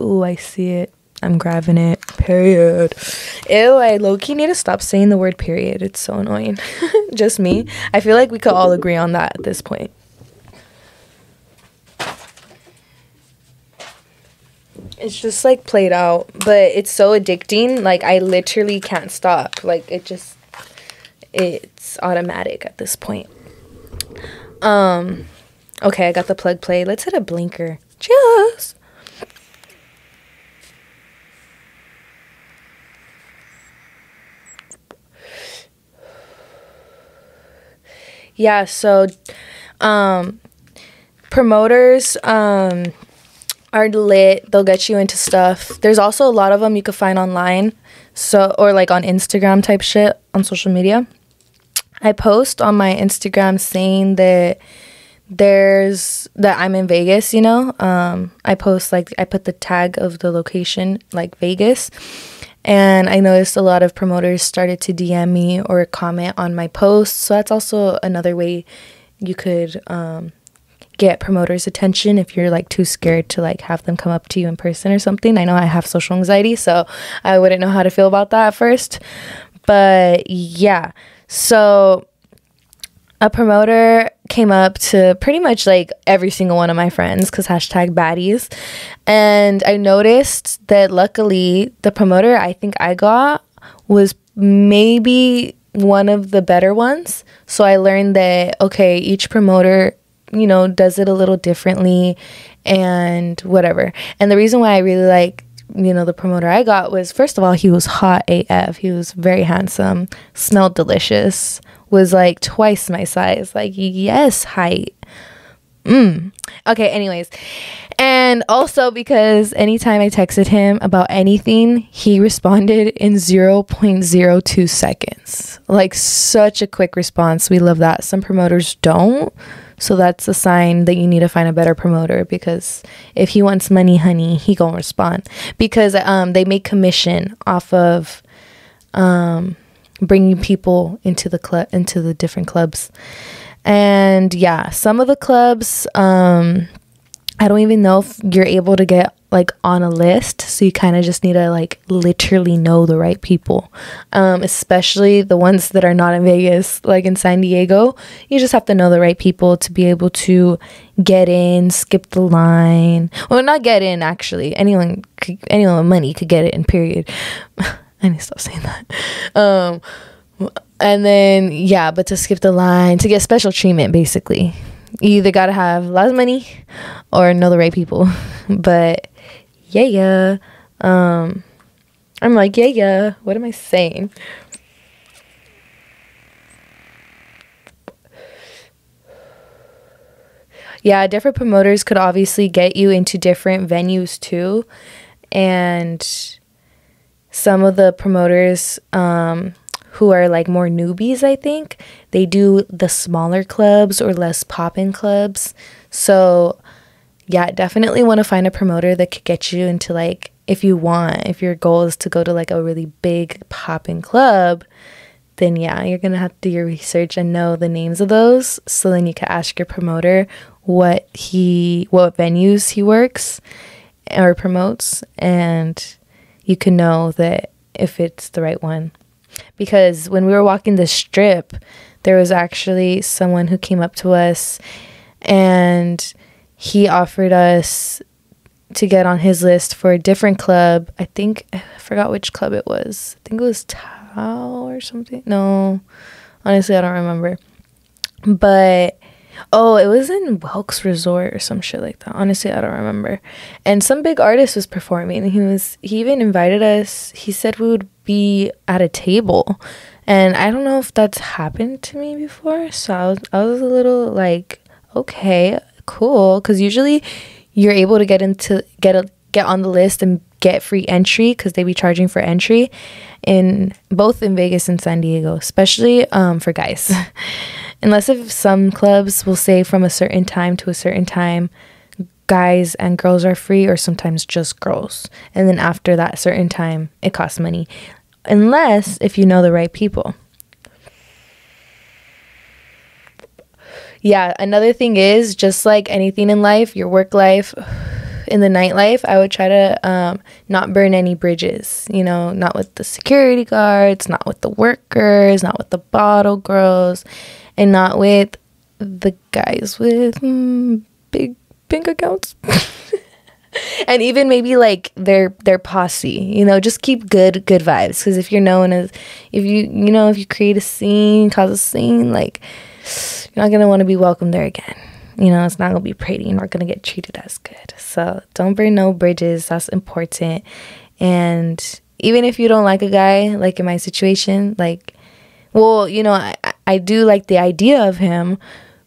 Ooh, i see it I'm grabbing it. Period. Ew, I low key need to stop saying the word period. It's so annoying. Just me. I feel like we could all agree on that at this point. It's just like played out, but it's so addicting. Like I literally can't stop. Like it just it's automatic at this point. Um okay, I got the plug play. Let's hit a blinker. Cheers. Yeah so um promoters um are lit. They'll get you into stuff. There's also a lot of them you could find online so or like on instagram type shit on social media. I post on my instagram saying that there's that i'm in vegas you know? Um i post like i put the tag of the location like vegas and I noticed a lot of promoters started to DM me or comment on my posts. So that's also another way you could um, get promoters attention if you're like too scared to like have them come up to you in person or something. I know i have social anxiety so i wouldn't know how to feel about that at first. But yeah. So a promoter came up to pretty much like every single one of my friends because hashtag baddies. And i noticed that luckily the promoter i think i got was maybe one of the better ones. So i learned that okay each promoter you know does it a little differently and whatever. And the reason why i really like you know the promoter i got was first of all he was hot af he was very handsome smelled delicious was like twice my size. Like, yes, height. Mm. Okay, anyways. And also because anytime I texted him about anything, he responded in 0.02 seconds. Like, such a quick response. We love that. Some promoters don't. So that's a sign that you need to find a better promoter because if he wants money, honey, he gonna respond. Because um they make commission off of um bringing people into the club into the different clubs. And yeah some of the clubs um i don't even know if you're able to get like on a list so you kind of just need to like literally know the right people. Um especially the ones that are not in vegas like in san diego you just have to know the right people to be able to get in skip the line. Well not get in actually. Anyone could, anyone with money could get it in period. I need to stop saying that. Um, and then yeah, but to skip the line to get special treatment, basically, you either gotta have lots of money or know the right people. but yeah, yeah. Um, I'm like yeah, yeah. What am I saying? yeah, different promoters could obviously get you into different venues too. And some of the promoters um, who are like more newbies, I think, they do the smaller clubs or less poppin' clubs. So, yeah, definitely want to find a promoter that could get you into like, if you want, if your goal is to go to like a really big poppin' club, then yeah, you're gonna have to do your research and know the names of those. So then you can ask your promoter what he, what venues he works or promotes, and you can know that if it's the right one. Because when we were walking the strip, there was actually someone who came up to us and he offered us to get on his list for a different club. I think I forgot which club it was. I think it was Tao or something. No, honestly, I don't remember. But Oh, it was in Welks Resort or some shit like that. Honestly, I don't remember. And some big artist was performing. He was he even invited us. He said we would be at a table. And I don't know if that's happened to me before. So I was I was a little like, okay, cool cuz usually you're able to get into get a get on the list and get free entry because they be charging for entry in both in Vegas and San Diego, especially um, for guys. Unless if some clubs will say from a certain time to a certain time, guys and girls are free, or sometimes just girls. And then after that certain time, it costs money. Unless if you know the right people. Yeah, another thing is just like anything in life, your work life, in the nightlife, I would try to um, not burn any bridges. You know, not with the security guards, not with the workers, not with the bottle girls, and not with the guys with mm, big bank accounts. and even maybe like their their posse you know just keep good good vibes because if you're known as if you you know if you create a scene cause a scene like you're not gonna want to be welcome there again you know, it's not gonna be pretty. You're not gonna get treated as good. So don't burn no bridges. That's important. And even if you don't like a guy, like in my situation, like, well, you know, I, I do like the idea of him,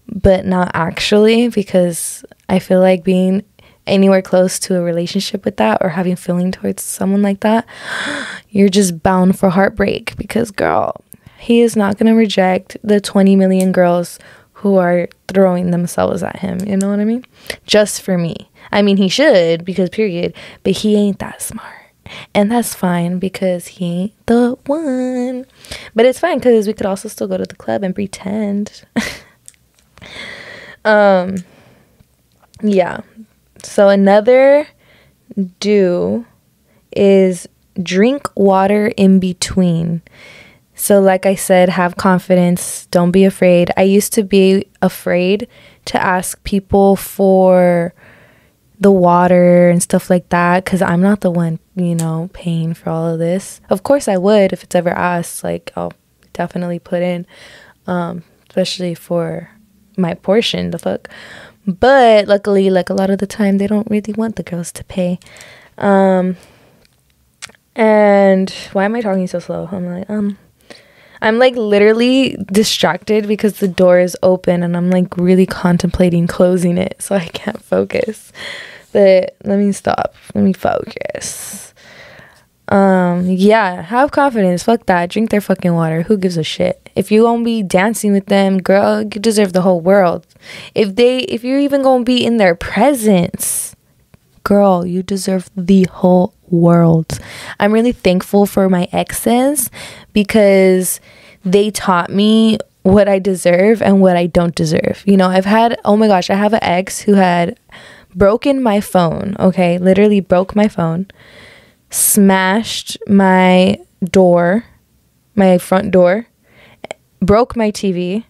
but not actually because I feel like being anywhere close to a relationship with that or having feeling towards someone like that, you're just bound for heartbreak because, girl, he is not going to reject the 20 million girls who are throwing themselves at him. You know what I mean? Just for me. I mean, he should because, period, but he ain't that smart. And that's fine because he ain't the one. But it's fine because we could also still go to the club and pretend. um, yeah. So another do is drink water in between. So, like I said, have confidence. Don't be afraid. I used to be afraid to ask people for the water and stuff like that because I'm not the one, you know, paying for all of this. Of course, I would if it's ever asked. Like, I'll definitely put in, um, especially for my portion, the fuck. But luckily, like a lot of the time, they don't really want the girls to pay. Um, and why am I talking so slow? I'm like, um, I'm like literally distracted because the door is open and I'm like really contemplating closing it so I can't focus. But let me stop. Let me focus. Um, yeah, have confidence. Fuck that. Drink their fucking water. Who gives a shit? If you gonna be dancing with them, girl, you deserve the whole world. If they if you're even gonna be in their presence, girl, you deserve the whole world. I'm really thankful for my exes because they taught me what I deserve and what I don't deserve. You know, I've had, oh my gosh, I have an ex who had broken my phone, okay? Literally broke my phone, smashed my door, my front door, broke my TV,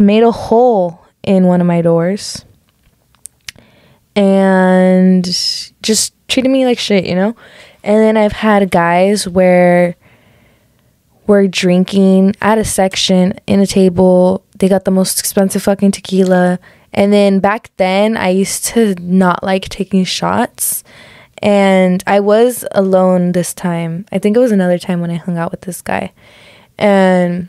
made a hole in one of my doors, and just treated me like shit, you know? And then I've had guys where we're drinking at a section in a table. They got the most expensive fucking tequila. And then back then, I used to not like taking shots. And I was alone this time. I think it was another time when I hung out with this guy. And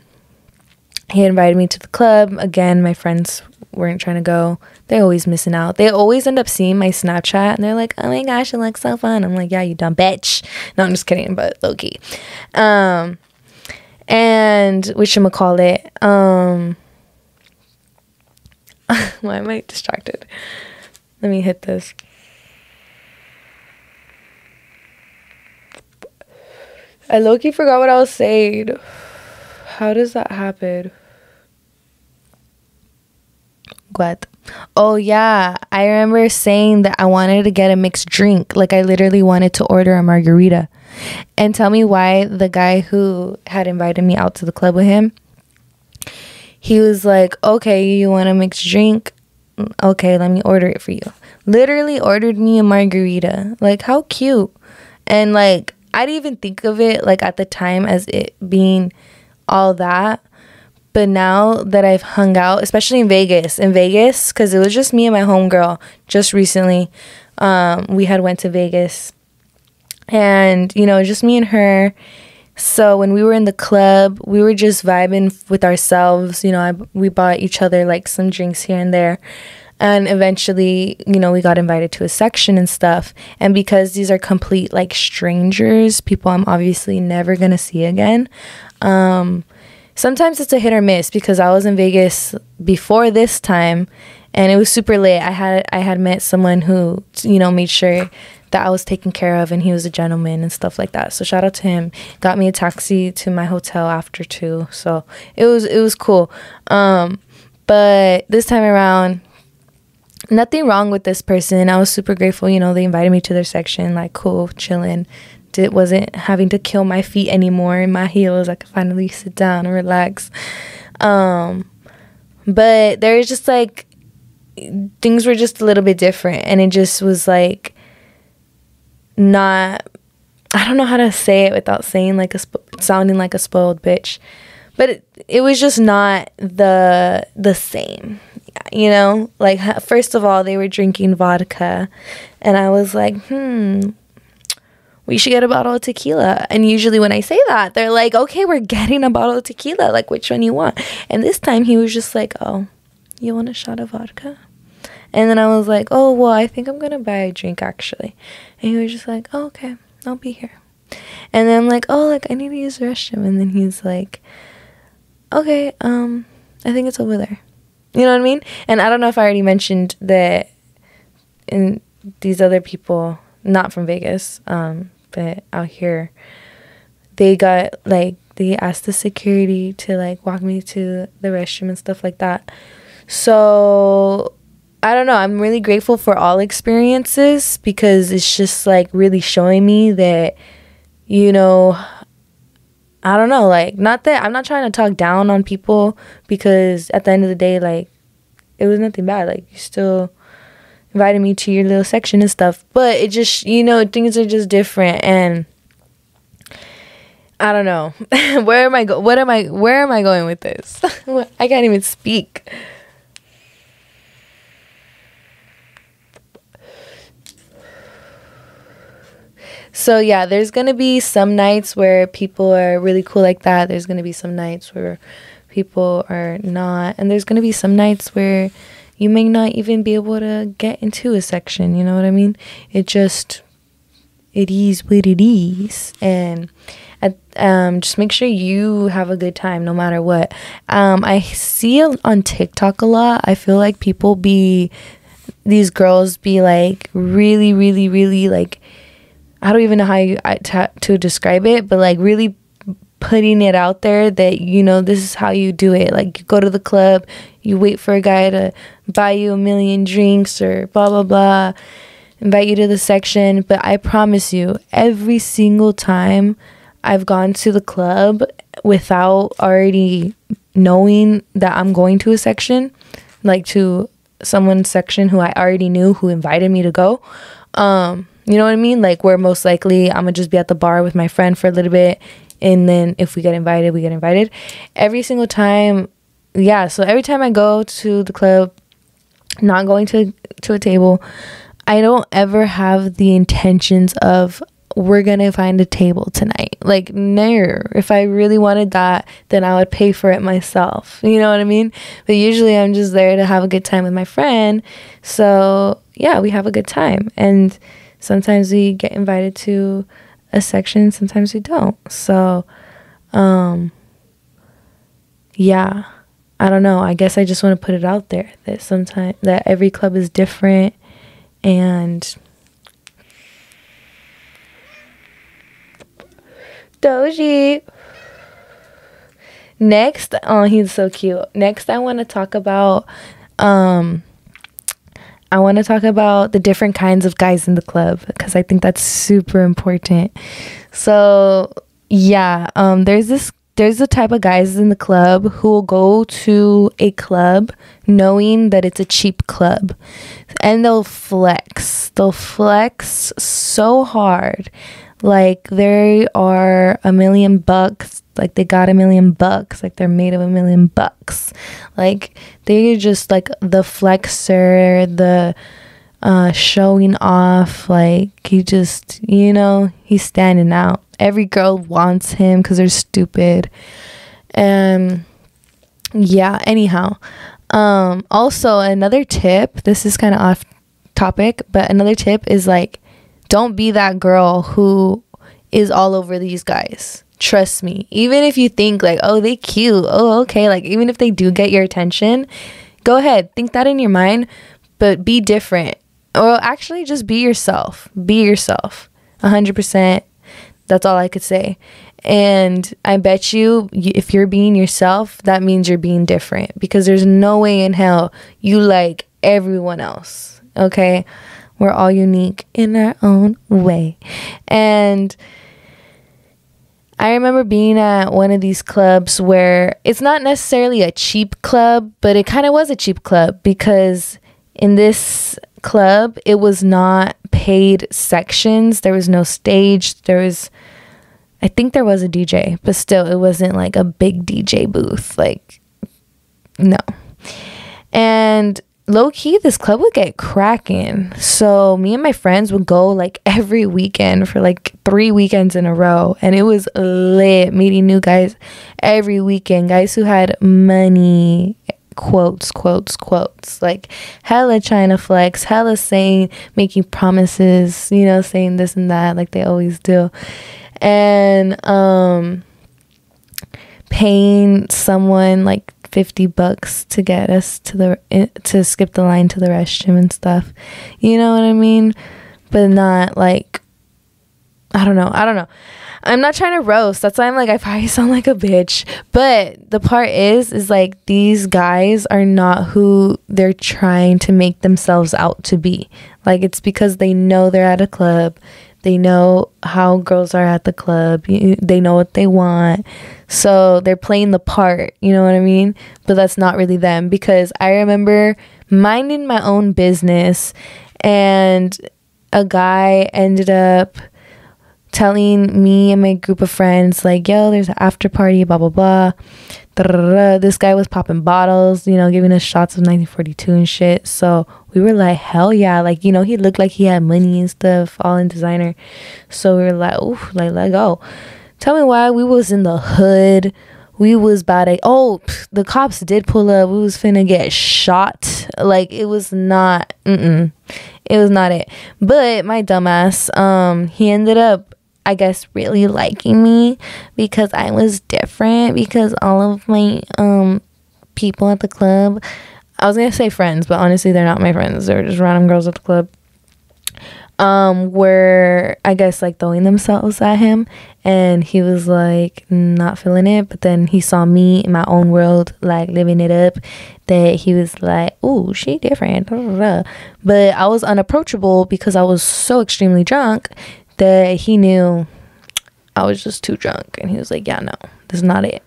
he invited me to the club. Again, my friends weren't trying to go. They're always missing out. They always end up seeing my Snapchat and they're like, oh my gosh, it looks so fun. I'm like, yeah, you dumb bitch. No, I'm just kidding, but low key. Um, and we should call it. Um, why am I distracted? Let me hit this. I low key forgot what I was saying. How does that happen? What? Oh yeah, I remember saying that I wanted to get a mixed drink. Like I literally wanted to order a margarita. And tell me why the guy who had invited me out to the club with him, he was like, "Okay, you want a mixed drink? Okay, let me order it for you." Literally ordered me a margarita. Like how cute. And like I didn't even think of it like at the time as it being all that but now that I've hung out, especially in Vegas, in Vegas, because it was just me and my homegirl just recently, um, we had went to Vegas, and you know, just me and her. So when we were in the club, we were just vibing with ourselves. You know, I, we bought each other like some drinks here and there. And eventually, you know, we got invited to a section and stuff. And because these are complete like strangers, people I'm obviously never gonna see again, um, sometimes it's a hit or miss because I was in Vegas before this time and it was super late. I had I had met someone who you know made sure that I was taken care of and he was a gentleman and stuff like that. So shout out to him. Got me a taxi to my hotel after too. So it was it was cool. Um but this time around nothing wrong with this person. I was super grateful, you know, they invited me to their section like cool, chilling it wasn't having to kill my feet anymore in my heels. I could finally sit down and relax. Um, but there was just like things were just a little bit different, and it just was like not. I don't know how to say it without saying like a sounding like a spoiled bitch, but it, it was just not the the same you know like first of all they were drinking vodka and i was like hmm we should get a bottle of tequila. And usually when I say that, they're like, okay, we're getting a bottle of tequila. Like, which one you want? And this time he was just like, oh, you want a shot of vodka? And then I was like, oh, well, I think I'm going to buy a drink actually. And he was just like, oh, okay, I'll be here. And then I'm like, oh, like, I need to use the restroom. And then he's like, okay, um, I think it's over there. You know what I mean? And I don't know if I already mentioned that in these other people, not from Vegas, um, but out here they got like they asked the security to like walk me to the restroom and stuff like that so I don't know. I'm really grateful for all experiences because it's just like really showing me that, you know, I don't know, like, not that I'm not trying to talk down on people because at the end of the day, like, it was nothing bad. Like, you still invited me to your little section and stuff, but it just, you know, things are just different and I don't know. where am I go what am I where am I going with this? I can't even speak. So yeah, there's gonna be some nights where people are really cool like that. There's gonna be some nights where people are not, and there's gonna be some nights where you may not even be able to get into a section. You know what I mean? It just it is what it is, and at, um, just make sure you have a good time no matter what. Um, I see on TikTok a lot. I feel like people be these girls be like really, really, really like I don't even know how you, I, to, to describe it, but like really putting it out there that you know this is how you do it. Like you go to the club, you wait for a guy to buy you a million drinks or blah blah blah, invite you to the section. But I promise you, every single time I've gone to the club without already knowing that I'm going to a section, like to someone's section who I already knew who invited me to go. Um, you know what I mean? Like where most likely I'm gonna just be at the bar with my friend for a little bit and then if we get invited, we get invited. Every single time yeah, so every time I go to the club, not going to to a table, I don't ever have the intentions of we're gonna find a table tonight. Like, no. If I really wanted that, then I would pay for it myself. You know what I mean? But usually I'm just there to have a good time with my friend. So, yeah, we have a good time. And sometimes we get invited to a section, sometimes we don't. So, um, yeah, I don't know. I guess I just want to put it out there that sometimes that every club is different and Doji. Next, oh, he's so cute. Next, I want to talk about um I want to talk about the different kinds of guys in the club because I think that's super important. So, yeah, um, there's this there's the type of guys in the club who will go to a club knowing that it's a cheap club and they'll flex. They'll flex so hard. Like they are a million bucks like they got a million bucks like they're made of a million bucks. Like they're just like the flexer the uh showing off like he just you know he's standing out. Every girl wants him because they're stupid. And yeah anyhow. Um also another tip this is kind of off topic but another tip is like don't be that girl who is all over these guys Trust me. Even if you think like, oh, they cute. Oh, okay. Like even if they do get your attention, go ahead. Think that in your mind, but be different. Or actually just be yourself. Be yourself. 100%. That's all I could say. And I bet you, if you're being yourself, that means you're being different because there's no way in hell you like everyone else. Okay? We're all unique in our own way. And I remember being at one of these clubs where it's not necessarily a cheap club, but it kind of was a cheap club because in this club, it was not paid sections. There was no stage. There was, I think there was a DJ, but still, it wasn't like a big DJ booth. Like, no. And low key, this club would get cracking. So me and my friends would go like every weekend for like three weekends in a row, and it was lit meeting new guys every weekend. Guys who had money. Quotes, quotes, quotes. Like hella to flex, hella saying, making promises, you know, saying this and that, like they always do. And, um, paying someone like 50 bucks to get us to the to skip the line to the restroom and stuff. You know what I mean? But not like I don't know. I don't know. I'm not trying to roast. That's why I'm like I probably sound like a bitch. But the part is is like these guys are not who they're trying to make themselves out to be. Like it's because they know they're at a club. They know how girls are at the club. They know what they want. So they're playing the part, you know what I mean? But that's not really them because I remember minding my own business and a guy ended up telling me and my group of friends like yo there's an after party blah blah blah this guy was popping bottles you know giving us shots of 1942 and shit. So we were like hell yeah. Like you know he looked like he had money and stuff all in designer. So we were like oh like let go. Tell me why we was in the hood. We was about to oh the cops did pull up. We was finna get shot. Like it was not mm-mm. It was not it. But my dumbass um he ended up I guess really liking me because I was different because all of my um people at the club I was gonna say friends, but honestly they're not my friends. They're just random girls at the club. Um, were I guess like throwing themselves at him and he was like not feeling it, but then he saw me in my own world, like living it up, that he was like, Oh, she different. But I was unapproachable because I was so extremely drunk that he knew I was just too drunk. And he was like, Yeah, no, this is not it.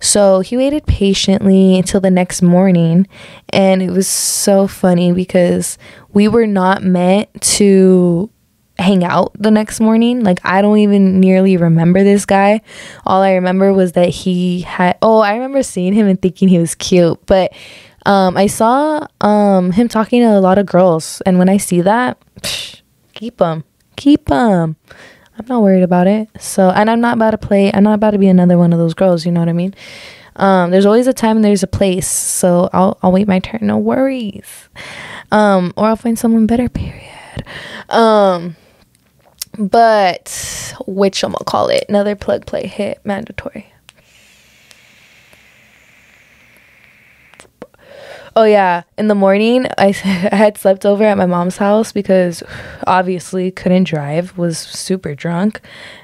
So he waited patiently until the next morning. And it was so funny because we were not meant to hang out the next morning. Like, I don't even nearly remember this guy. All I remember was that he had, oh, I remember seeing him and thinking he was cute. But um, I saw um, him talking to a lot of girls. And when I see that, psh, keep him keep them. I'm not worried about it. So, and I'm not about to play. I'm not about to be another one of those girls. You know what I mean? Um, there's always a time and there's a place. So I'll I'll wait my turn. No worries. Um, or I'll find someone better. Period. Um, but which I'm gonna call it another plug play hit mandatory. Oh yeah, in the morning I, I had slept over at my mom's house because obviously couldn't drive, was super drunk.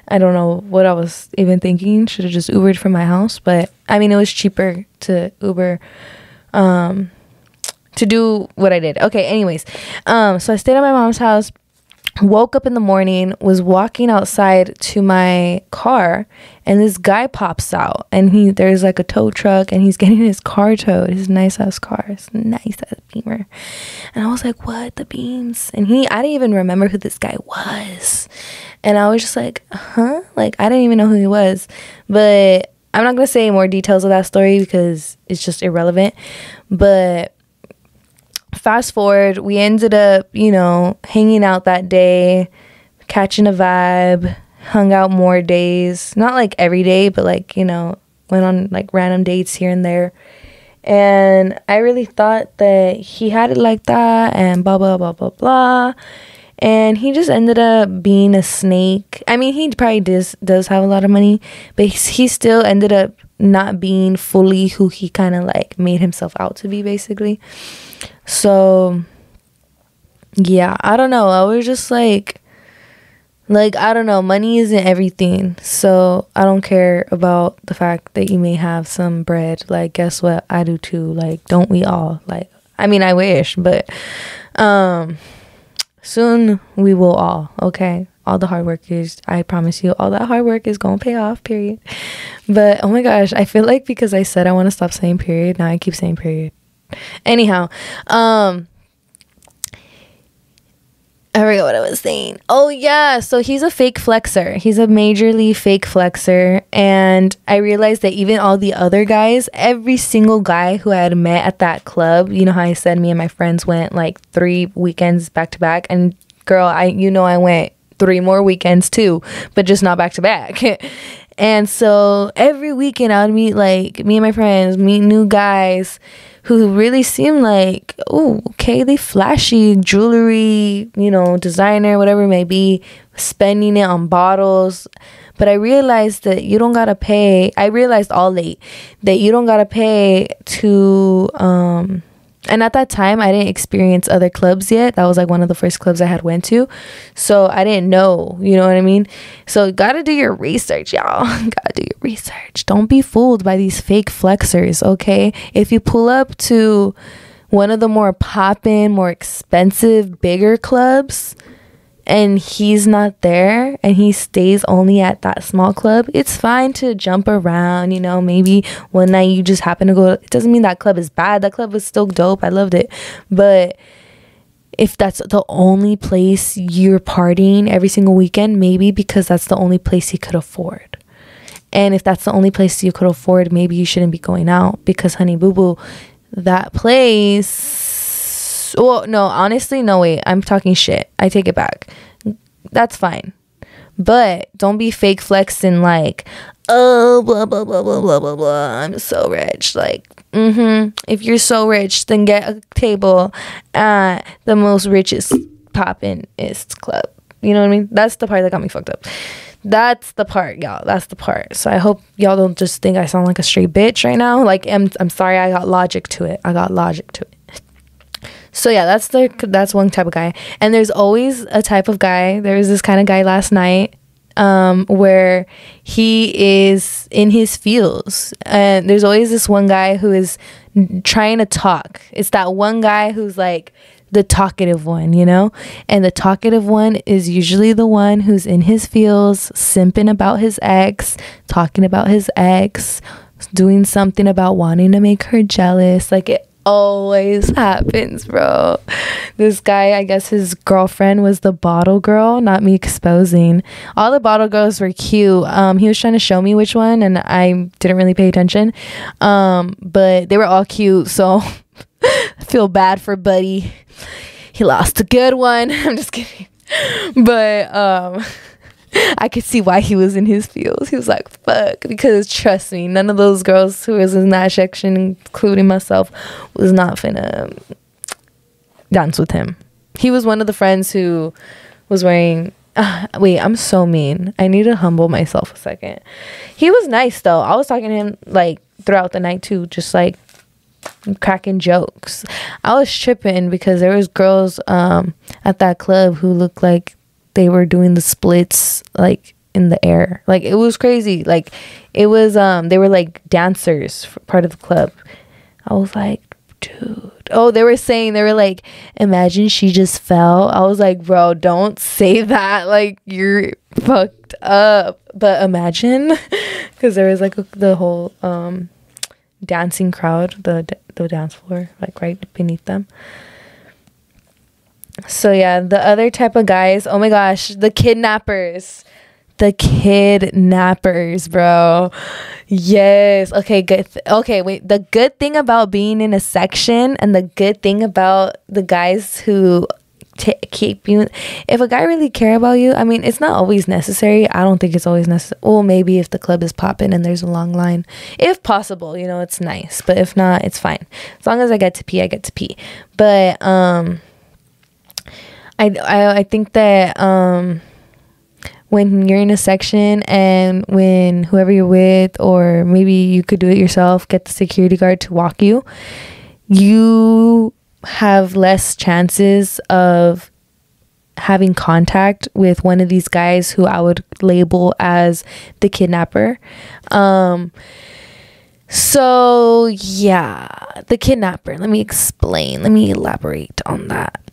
I don't know what I was even thinking. Should have just Ubered from my house, but I mean it was cheaper to Uber um to do what I did. Okay, anyways. Um so I stayed at my mom's house woke up in the morning was walking outside to my car and this guy pops out and he there's like a tow truck and he's getting his car towed his nice ass car his nice ass beamer. And i was like what the beams? And he i didn't even remember who this guy was. And i was just like huh? Like i didn't even know who he was. But i'm not gonna say more details of that story because it's just irrelevant. But fast forward, we ended up, you know, hanging out that day, catching a vibe, hung out more days. Not like every day, but like, you know, went on like random dates here and there. And I really thought that he had it like that and blah, blah, blah, blah, blah. And he just ended up being a snake. I mean, he probably does, does have a lot of money, but he still ended up not being fully who he kind of like made himself out to be, basically. So yeah, I don't know. I was just like like I don't know, money isn't everything. So I don't care about the fact that you may have some bread. Like guess what? I do too. Like don't we all? Like I mean, I wish, but um soon we will all, okay? All the hard work is I promise you all that hard work is to pay off, period. But oh my gosh, I feel like because I said I want to stop saying period, now I keep saying period. Anyhow, um I forgot what I was saying. Oh yeah, so he's a fake flexer. He's a majorly fake flexer, and I realized that even all the other guys, every single guy who I had met at that club, you know how I said me and my friends went like three weekends back to back, and girl, I you know I went three more weekends too, but just not back to back. and so every weekend I would meet like me and my friends meet new guys who really seem like, oh, okay, they flashy jewelry, you know, designer, whatever it may be, spending it on bottles. But I realized that you don't gotta pay. I realized all late that you don't gotta pay to um and at that time I didn't experience other clubs yet. That was like one of the first clubs I had went to. So I didn't know, you know what I mean? So gotta do your research, y'all. gotta do your research. Don't be fooled by these fake flexers, okay? If you pull up to one of the more poppin', more expensive, bigger clubs, and he's not there and he stays only at that small club, it's fine to jump around. You know, maybe one night you just happen to go. It doesn't mean that club is bad. That club was still dope. I loved it. But if that's the only place you're partying every single weekend, maybe because that's the only place you could afford. And if that's the only place you could afford, maybe you shouldn't be going out because, honey boo boo, that place well, no, honestly, no, wait. I'm talking shit. I take it back. That's fine. But don't be fake flexing like, oh, blah, blah, blah, blah, blah, blah, blah. I'm so rich. Like, mm-hmm. If you're so rich, then get a table at the most richest poppin'ist club. You know what I mean? That's the part that got me fucked up. That's the part, y'all. That's the part. So I hope y'all don't just think I sound like a straight bitch right now. Like I'm I'm sorry I got logic to it. I got logic to it. So yeah, that's the that's one type of guy. And there's always a type of guy. There was this kind of guy last night um, where he is in his feels. And there's always this one guy who is trying to talk. It's that one guy who's like the talkative one, you know? And the talkative one is usually the one who's in his feels, simping about his ex, talking about his ex, doing something about wanting to make her jealous. Like it always happens, bro. This guy, I guess his girlfriend was the bottle girl, not me exposing. All the bottle girls were cute. Um, he was trying to show me which one, and I didn't really pay attention. Um, but they were all cute, so I feel bad for Buddy. He lost a good one. I'm just kidding. But um I could see why he was in his feels. He was like, fuck. Because trust me, none of those girls who was in that section, including myself, was not finna dance with him. He was one of the friends who was wearing. Uh, wait, I'm so mean. I need to humble myself a second. He was nice though. I was talking to him like throughout the night too, just like cracking jokes. I was tripping because there was girls um, at that club who looked like they were doing the splits like in the air. Like it was crazy. Like it was um they were like dancers part of the club. I was like, dude. Oh, they were saying they were like, imagine she just fell. I was like, bro, don't say that. Like you're fucked up. But imagine cuz there was like the whole um dancing crowd, the the dance floor like right beneath them. So yeah, the other type of guys, oh my gosh, the kidnappers. The kidnappers, bro. Yes. Okay, good. Th- okay, wait. The good thing about being in a section and the good thing about the guys who t- keep you if a guy really care about you, I mean, it's not always necessary. I don't think it's always necessary. Well, maybe if the club is popping and there's a long line. If possible, you know, it's nice. But if not, it's fine. As long as I get to pee, I get to pee. But um I, I, I think that um, when you're in a section and when whoever you're with, or maybe you could do it yourself, get the security guard to walk you, you have less chances of having contact with one of these guys who I would label as the kidnapper. Um, so, yeah, the kidnapper. Let me explain. Let me elaborate on that.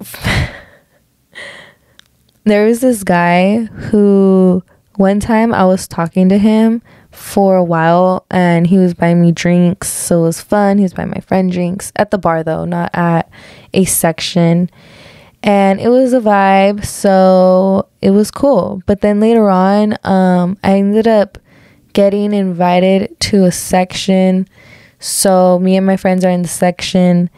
there was this guy who one time I was talking to him for a while and he was buying me drinks so it was fun. He was buying my friend drinks at the bar though not at a section. And it was a vibe so it was cool. But then later on um, i ended up getting invited to a section. So me and my friends are in the section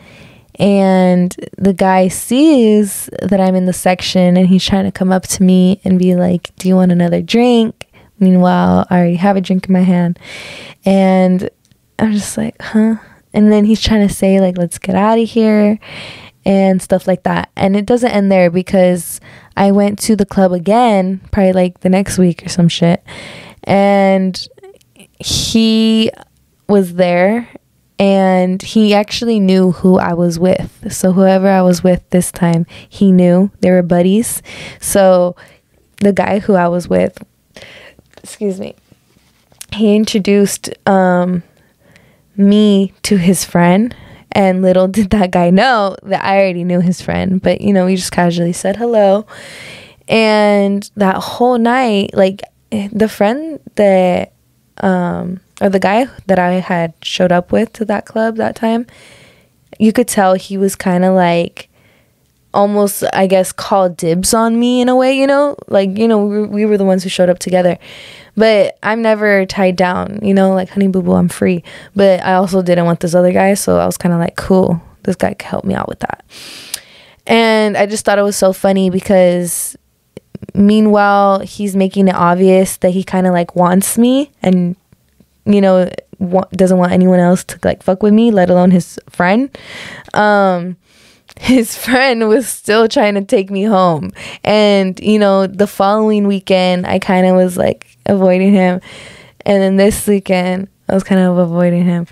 and the guy sees that I'm in the section and he's trying to come up to me and be like, Do you want another drink? Meanwhile, I already have a drink in my hand. And I'm just like, Huh? And then he's trying to say, like, let's get out of here and stuff like that. And it doesn't end there because I went to the club again, probably like the next week or some shit. And he was there and he actually knew who I was with. So whoever I was with this time, he knew they were buddies. So the guy who I was with, excuse me, he introduced um, me to his friend. And little did that guy know that I already knew his friend. But, you know, we just casually said hello. And that whole night, like the friend that, um, or the guy that I had showed up with to that club that time, you could tell he was kind of like, almost i guess called dibs on me in a way you know? Like you know we, we were the ones who showed up together. But i'm never tied down you know? Like honey boo boo i'm free. But i also didn't want this other guy so i was kind of like cool this guy can help me out with that. And i just thought it was so funny because meanwhile he's making it obvious that he kind of like wants me and you know wa- doesn't want anyone else to like fuck with me let alone his friend um his friend was still trying to take me home. And, you know, the following weekend, I kind of was like avoiding him. And then this weekend, I was kind of avoiding him.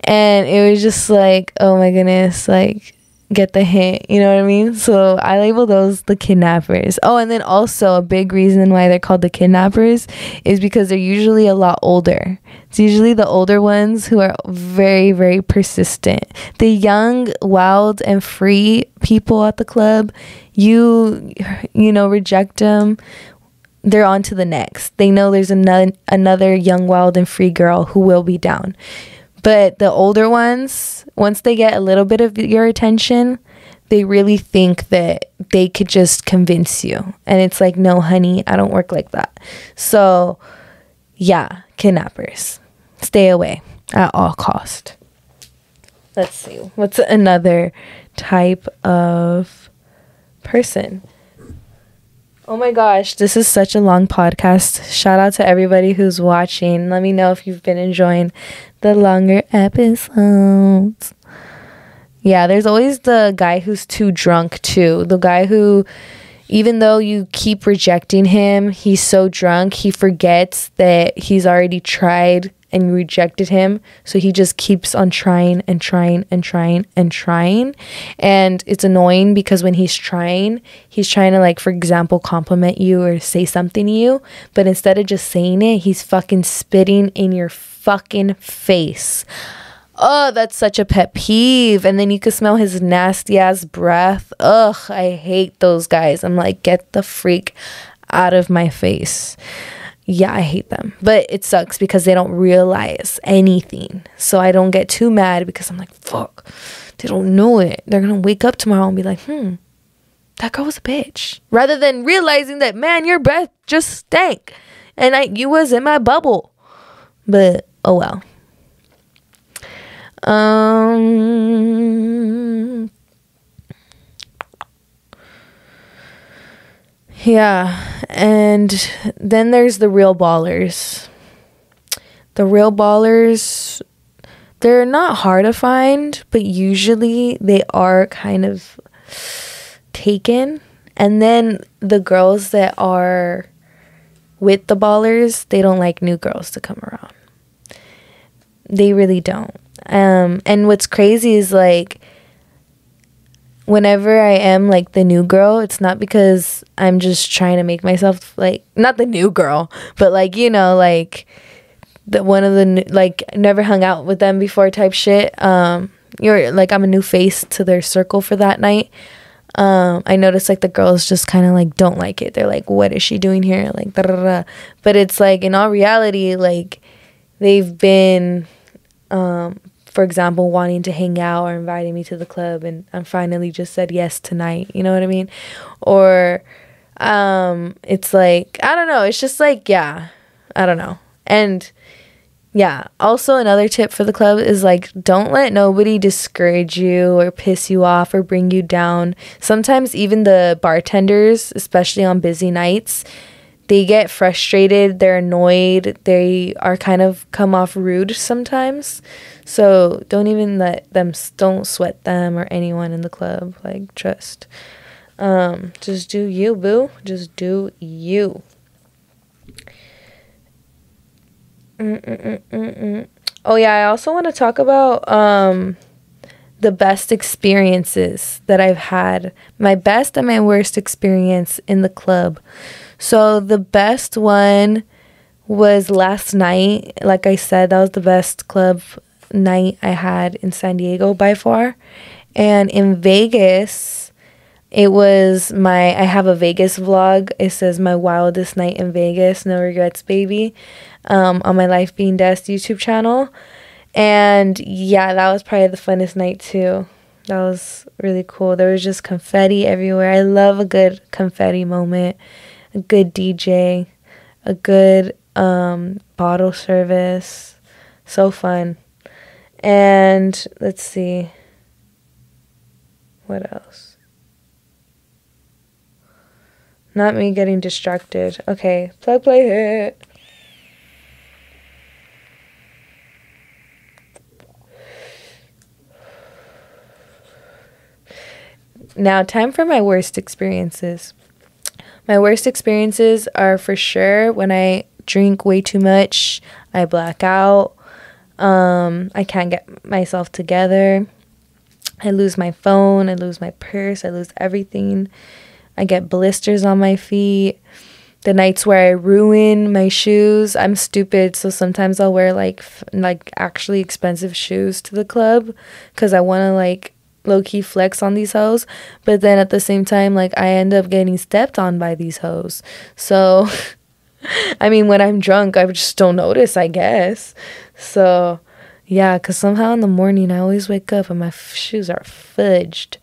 And it was just like, oh my goodness, like, get the hint, you know what I mean? So I label those the kidnappers. Oh, and then also a big reason why they're called the kidnappers is because they're usually a lot older. It's usually the older ones who are very, very persistent. The young, wild, and free people at the club, you, you know, reject them. They're on to the next. They know there's another another young, wild, and free girl who will be down. But the older ones, once they get a little bit of your attention, they really think that they could just convince you. And it's like, no, honey, I don't work like that. So, yeah, kidnappers stay away at all cost. Let's see. What's another type of person? Oh my gosh, this is such a long podcast. Shout out to everybody who's watching. Let me know if you've been enjoying the longer episodes. Yeah, there's always the guy who's too drunk, too. The guy who even though you keep rejecting him, he's so drunk, he forgets that he's already tried and rejected him. So he just keeps on trying and trying and trying and trying. And it's annoying because when he's trying, he's trying to, like, for example, compliment you or say something to you. But instead of just saying it, he's fucking spitting in your fucking face. Oh, that's such a pet peeve. And then you can smell his nasty ass breath. Ugh, I hate those guys. I'm like, get the freak out of my face. Yeah, I hate them. But it sucks because they don't realize anything. So I don't get too mad because I'm like, fuck, they don't know it. They're going to wake up tomorrow and be like, hmm, that girl was a bitch. Rather than realizing that, man, your breath just stank. And I, you was in my bubble. But, oh well. Um, yeah, and then there's the real ballers. The real ballers, they're not hard to find, but usually they are kind of taken. And then the girls that are with the ballers, they don't like new girls to come around. They really don't. Um, and what's crazy is like whenever I am like the new girl, it's not because I'm just trying to make myself like not the new girl, but like you know like the one of the like never hung out with them before type shit. Um, you're like I'm a new face to their circle for that night. Um, I noticed like the girls just kind of like don't like it. They're like, "What is she doing here?" Like, but it's like in all reality, like they've been um, for example, wanting to hang out or inviting me to the club and I finally just said yes tonight. You know what I mean? Or um it's like I don't know, it's just like yeah, I don't know. And yeah, also another tip for the club is like don't let nobody discourage you or piss you off or bring you down. Sometimes even the bartenders, especially on busy nights, they get frustrated, they're annoyed, they are kind of come off rude sometimes. So don't even let them, don't sweat them or anyone in the club. Like, trust. Um, just do you, boo. Just do you. Mm-mm-mm-mm-mm. oh yeah, I also want to talk about um the best experiences that I've had. My best and my worst experience in the club. So the best one was last night. Like I said, that was the best club night I had in San Diego by far. And in Vegas, it was my I have a Vegas vlog. It says my wildest night in Vegas, no regrets, baby, um, on my Life Being Dest YouTube channel. And yeah, that was probably the funnest night too. That was really cool. There was just confetti everywhere. I love a good confetti moment, a good DJ, a good um, bottle service. So fun. And let's see. What else? Not me getting distracted. Okay, plug play hit. Now, time for my worst experiences. My worst experiences are for sure when I drink way too much, I black out, um, I can't get myself together, I lose my phone, I lose my purse, I lose everything. I get blisters on my feet. The nights where I ruin my shoes, I'm stupid, so sometimes I'll wear like f- like actually expensive shoes to the club cuz I want to like low key flex on these hoes, but then at the same time, like I end up getting stepped on by these hoes. So, I mean, when I'm drunk, I just don't notice, I guess. So, yeah, because somehow in the morning I always wake up and my f- shoes are fudged.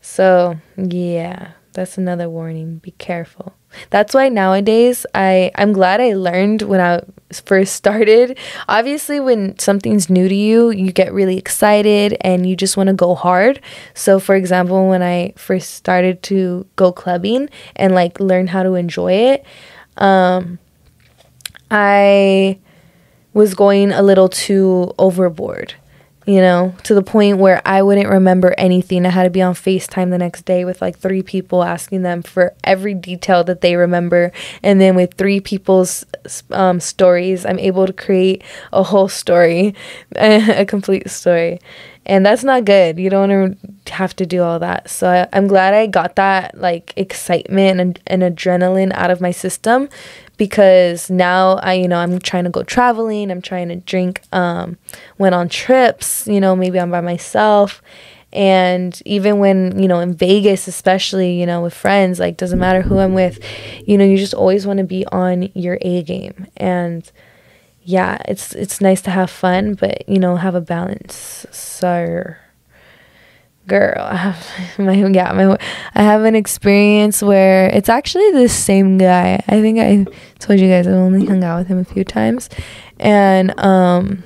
So, yeah, that's another warning. Be careful. That's why nowadays I I'm glad I learned when I first started. Obviously, when something's new to you, you get really excited and you just want to go hard. So, for example, when I first started to go clubbing and like learn how to enjoy it, um I was going a little too overboard you know, to the point where I wouldn't remember anything. I had to be on FaceTime the next day with like three people asking them for every detail that they remember. And then with three people's um, stories, I'm able to create a whole story, a complete story. And that's not good. You don't want to have to do all that. So I, I'm glad I got that like excitement and, and adrenaline out of my system because now I, you know, I'm trying to go traveling, I'm trying to drink, um, went on trips, you know, maybe I'm by myself. And even when, you know, in Vegas, especially, you know, with friends, like, doesn't matter who I'm with, you know, you just always want to be on your A game. And yeah, it's, it's nice to have fun, but, you know, have a balance. So, girl i have my yeah my i have an experience where it's actually the same guy. I think i told you guys i've only hung out with him a few times. And um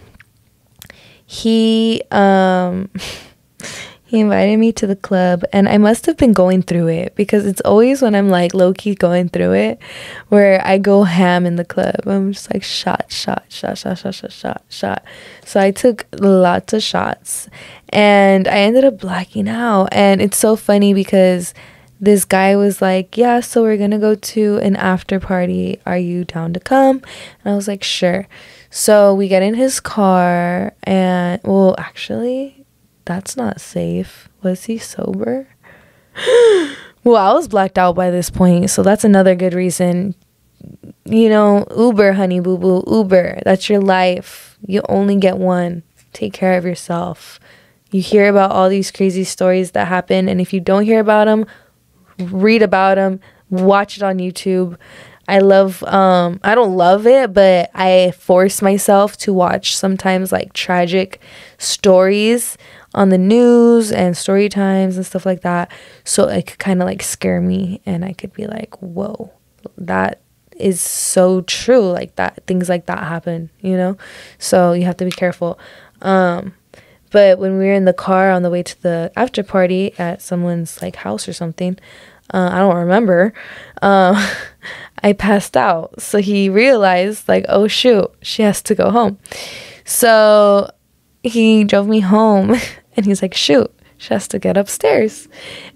he um he invited me to the club and I must have been going through it because it's always when I'm like low key going through it where I go ham in the club. I'm just like shot, shot, shot, shot, shot, shot, shot, shot. So I took lots of shots and I ended up blacking out. And it's so funny because this guy was like, Yeah, so we're gonna go to an after party. Are you down to come? And I was like, Sure. So we get in his car and well actually that's not safe. Was he sober? well, I was blacked out by this point, so that's another good reason. You know, Uber, honey boo boo, Uber. That's your life. You only get one. Take care of yourself. You hear about all these crazy stories that happen, and if you don't hear about them, read about them, watch it on YouTube. I love um I don't love it, but I force myself to watch sometimes like tragic stories on the news and story times and stuff like that. So it could kind of like scare me and I could be like, whoa, that is so true. Like that, things like that happen, you know? So you have to be careful. Um, but when we were in the car on the way to the after party at someone's like house or something, uh, I don't remember. Um, I passed out. So he realized, like, oh shoot, she has to go home. So he drove me home and he's like, shoot, she has to get upstairs.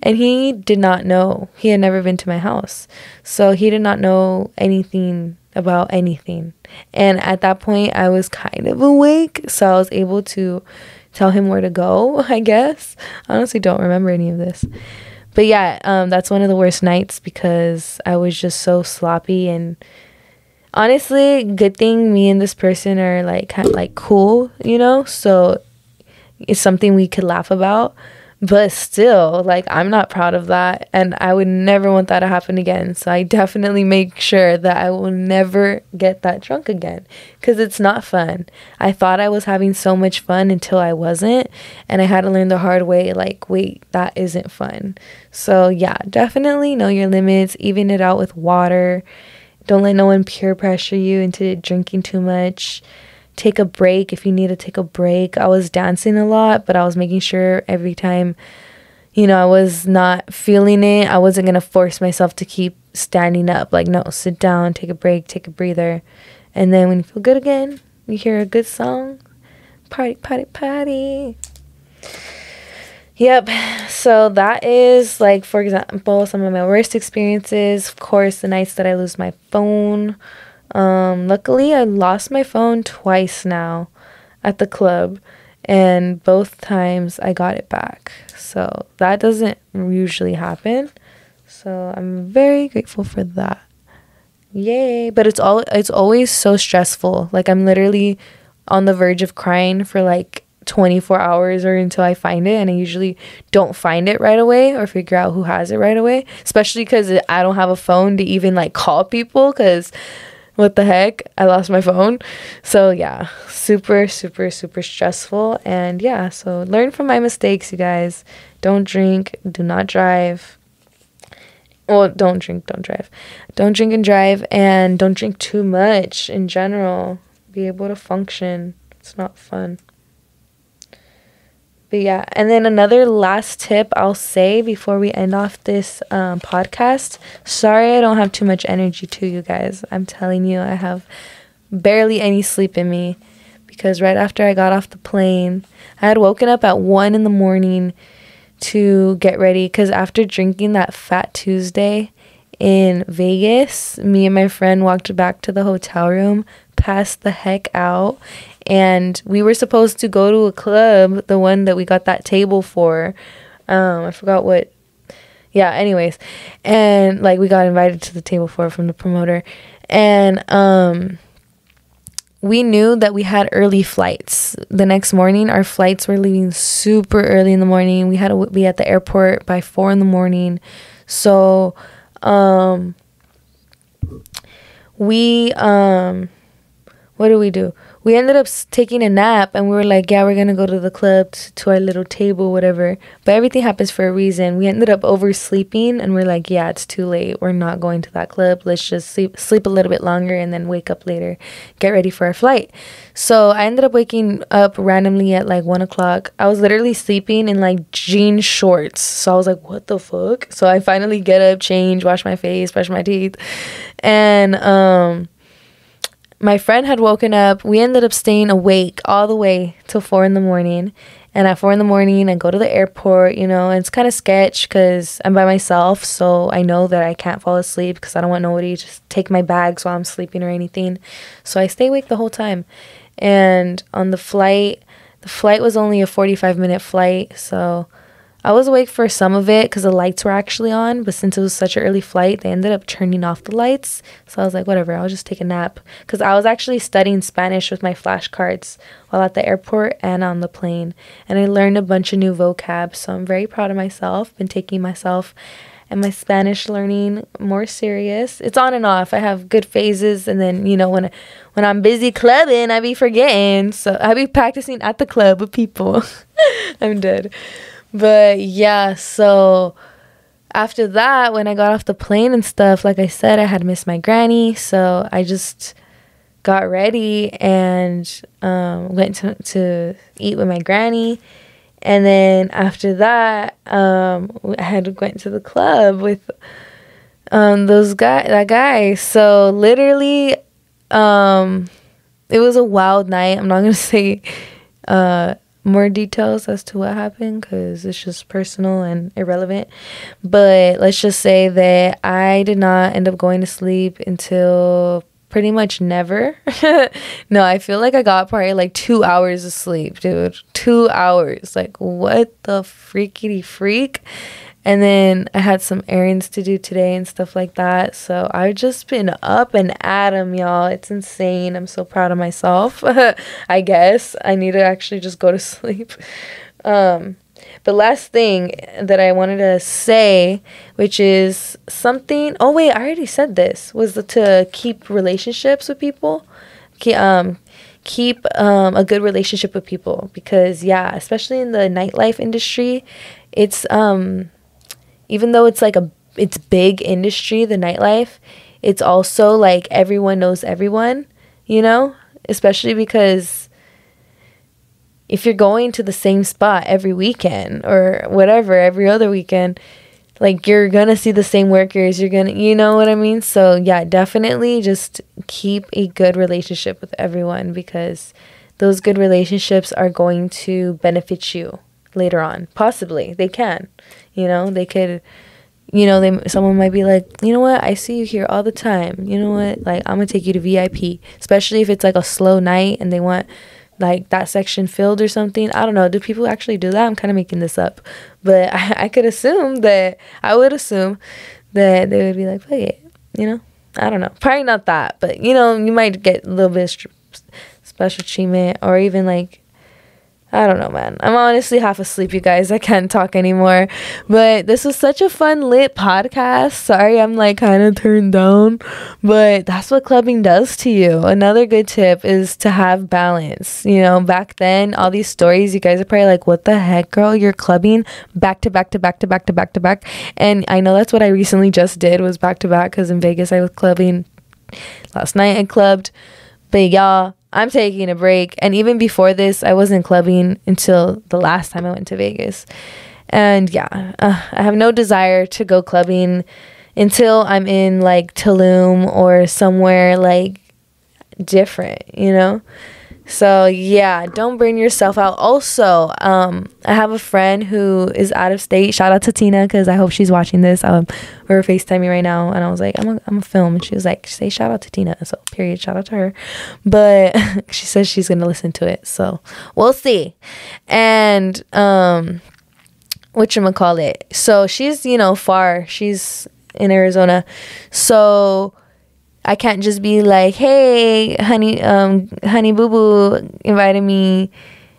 And he did not know. He had never been to my house. So he did not know anything about anything. And at that point, I was kind of awake, so I was able to tell him where to go, I guess. I honestly don't remember any of this. But yeah, um, that's one of the worst nights because I was just so sloppy and honestly, good thing me and this person are like kind of like cool, you know? So it's something we could laugh about but still like i'm not proud of that and i would never want that to happen again. So i definitely make sure that i will never get that drunk again because it's not fun. I thought i was having so much fun until i wasn't and i had to learn the hard way like wait that isn't fun. So yeah definitely know your limits even it out with water. Don't let no one peer pressure you into drinking too much take a break if you need to take a break. I was dancing a lot, but I was making sure every time, you know, I was not feeling it, I wasn't going to force myself to keep standing up. Like, no, sit down, take a break, take a breather. And then when you feel good again, you hear a good song, party, party, party. Yep. So that is like, for example, some of my worst experiences. Of course, the nights that I lose my phone um, luckily, I lost my phone twice now at the club, and both times I got it back. So that doesn't usually happen. So I'm very grateful for that. Yay! But it's all it's always so stressful. Like I'm literally on the verge of crying for like 24 hours or until I find it and I usually don't find it right away or figure out who has it right away, especially cuz I don't have a phone to even like call people cuz what the heck? I lost my phone. So, yeah, super, super, super stressful. And yeah, so learn from my mistakes, you guys. Don't drink, do not drive. Well, don't drink, don't drive. Don't drink and drive, and don't drink too much in general. Be able to function. It's not fun. But yeah, and then another last tip I'll say before we end off this um, podcast. Sorry, I don't have too much energy to you guys. I'm telling you, I have barely any sleep in me because right after I got off the plane, I had woken up at one in the morning to get ready because after drinking that Fat Tuesday in Vegas, me and my friend walked back to the hotel room, passed the heck out, and we were supposed to go to a club, the one that we got that table for. Um, I forgot what. Yeah, anyways, and like we got invited to the table for from the promoter, and um, we knew that we had early flights. The next morning, our flights were leaving super early in the morning. We had to be at the airport by four in the morning, so um, we um, what do we do? we ended up taking a nap and we were like, yeah, we're going to go to the club to our little table, whatever. But everything happens for a reason. We ended up oversleeping and we're like, yeah, it's too late. We're not going to that club. Let's just sleep, sleep a little bit longer and then wake up later, get ready for our flight. So I ended up waking up randomly at like one o'clock. I was literally sleeping in like jean shorts. So I was like, what the fuck? So I finally get up, change, wash my face, brush my teeth. And, um, my friend had woken up. We ended up staying awake all the way till four in the morning. And at four in the morning, I go to the airport, you know, and it's kind of sketch because I'm by myself. So I know that I can't fall asleep because I don't want nobody to take my bags while I'm sleeping or anything. So I stay awake the whole time. And on the flight, the flight was only a 45 minute flight. So I was awake for some of it because the lights were actually on, but since it was such an early flight, they ended up turning off the lights. So I was like, whatever, I'll just take a nap. Because I was actually studying Spanish with my flashcards while at the airport and on the plane. And I learned a bunch of new vocab. So I'm very proud of myself. Been taking myself and my Spanish learning more serious. It's on and off. I have good phases, and then you know when when I'm busy clubbing, I be forgetting. So I be practicing at the club with people. I'm dead. But yeah, so after that, when I got off the plane and stuff, like I said, I had missed my granny. So I just got ready and um, went to, to eat with my granny. And then after that, um, I had went to the club with um, those guy that guy. So literally, um, it was a wild night. I'm not gonna say uh, more details as to what happened because it's just personal and irrelevant. But let's just say that I did not end up going to sleep until pretty much never. no, I feel like I got probably like two hours of sleep, dude. Two hours. Like, what the freakity freak? And then I had some errands to do today and stuff like that. So I've just been up and at 'em, y'all. It's insane. I'm so proud of myself. I guess I need to actually just go to sleep. Um, the last thing that I wanted to say, which is something. Oh wait, I already said this. Was to keep relationships with people. Keep, um, keep um, a good relationship with people because yeah, especially in the nightlife industry, it's um even though it's like a it's big industry, the nightlife, it's also like everyone knows everyone, you know? Especially because if you're going to the same spot every weekend or whatever, every other weekend, like you're gonna see the same workers, you're gonna, you know what I mean? So, yeah, definitely just keep a good relationship with everyone because those good relationships are going to benefit you later on. Possibly, they can. You know, they could you know, they someone might be like, "You know what? I see you here all the time. You know what? Like I'm to take you to VIP, especially if it's like a slow night and they want like that section filled or something. I don't know. Do people actually do that? I'm kind of making this up. But I, I could assume that I would assume that they would be like, "Fuck it." You know? I don't know. Probably not that, but you know, you might get a little bit special treatment or even like I don't know, man. I'm honestly half asleep, you guys. I can't talk anymore. But this was such a fun, lit podcast. Sorry, I'm like kind of turned down. But that's what clubbing does to you. Another good tip is to have balance. You know, back then, all these stories, you guys are probably like, what the heck, girl? You're clubbing back to back to back to back to back to back. And I know that's what I recently just did was back to back because in Vegas I was clubbing. Last night I clubbed. But y'all, I'm taking a break. And even before this, I wasn't clubbing until the last time I went to Vegas. And yeah, uh, I have no desire to go clubbing until I'm in like Tulum or somewhere like different, you know? So yeah, don't burn yourself out. Also, um, I have a friend who is out of state. Shout out to Tina because I hope she's watching this. Um, we're FaceTiming right now, and I was like, I'm a, I'm a film, and she was like, say shout out to Tina. So period, shout out to her. But she says she's gonna listen to it, so we'll see. And um, what you call it? So she's you know far. She's in Arizona, so I can't just be like, "Hey, honey, um, honey, boo boo invited me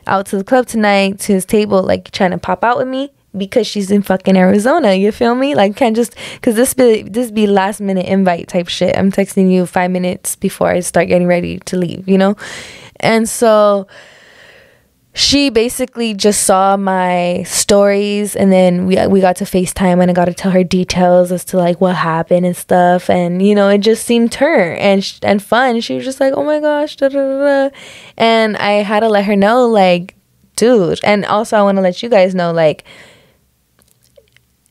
out to the club tonight to his table, like trying to pop out with me." Because she's in fucking Arizona, you feel me? Like, can't just because this be this be last minute invite type shit. I'm texting you five minutes before I start getting ready to leave, you know, and so she basically just saw my stories and then we we got to FaceTime and I got to tell her details as to like what happened and stuff and you know it just seemed her and sh- and fun. She was just like oh my gosh da, da, da, and I had to let her know like dude and also I want to let you guys know like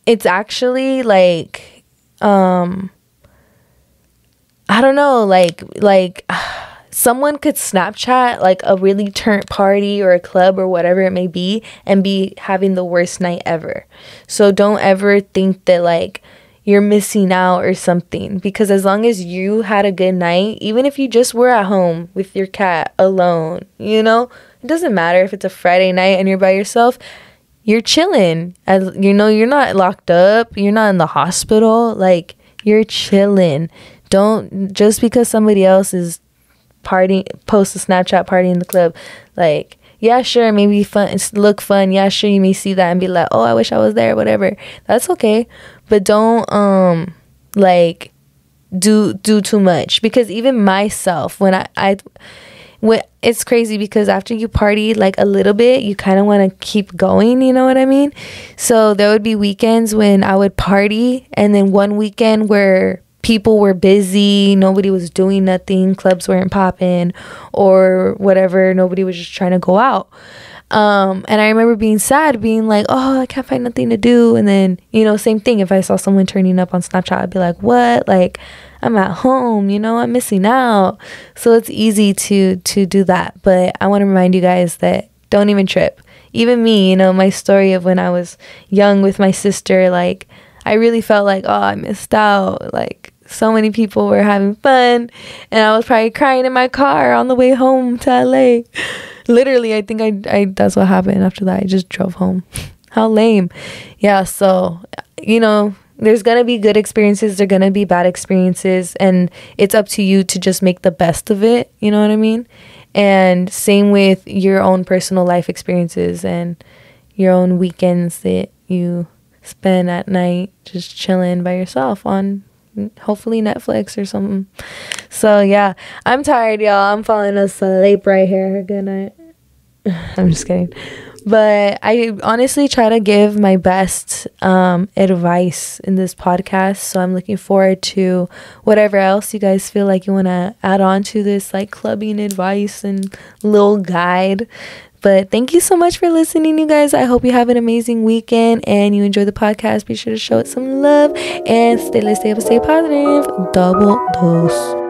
it's actually like um I don't know like like someone could Snapchat like a really turnt party or a club or whatever it may be and be having the worst night ever. So don't ever think that like you're missing out or something because as long as you had a good night, even if you just were at home with your cat alone, you know, it doesn't matter if it's a Friday night and you're by yourself. You're chilling. As you know, you're not locked up, you're not in the hospital, like you're chilling. Don't just because somebody else is party post a Snapchat party in the club, like yeah, sure, maybe fun, look fun. Yeah, sure, you may see that and be like, oh, I wish I was there, whatever. That's okay, but don't um like do do too much because even myself when I I when it's crazy because after you party like a little bit, you kind of want to keep going. You know what I mean? So there would be weekends when I would party, and then one weekend where people were busy, nobody was doing nothing, clubs weren't popping, or whatever. Nobody was just trying to go out. Um, and I remember being sad, being like, oh, I can't find nothing to do. And then, you know, same thing. If I saw someone turning up on Snapchat, I'd be like, what? Like, I'm at home, you know, I'm missing out. So it's easy to to do that. But I want to remind you guys that don't even trip. Even me, you know, my story of when I was young with my sister, like I really felt like, oh, I missed out. Like so many people were having fun, and I was probably crying in my car on the way home to LA. Literally, I think I, I that's what happened after that. I just drove home. How lame. Yeah, so you know, there's gonna be good experiences, there're gonna be bad experiences, and it's up to you to just make the best of it. You know what I mean? And same with your own personal life experiences and your own weekends that you spend at night just chilling by yourself on hopefully Netflix or something. So yeah, I'm tired, y'all. I'm falling asleep right here. Good night. I'm just kidding. But I honestly try to give my best um, advice in this podcast. So I'm looking forward to whatever else you guys feel like you want to add on to this, like clubbing advice and little guide. But thank you so much for listening, you guys. I hope you have an amazing weekend and you enjoy the podcast. Be sure to show it some love and stay, let's stay up, stay positive. Double dose.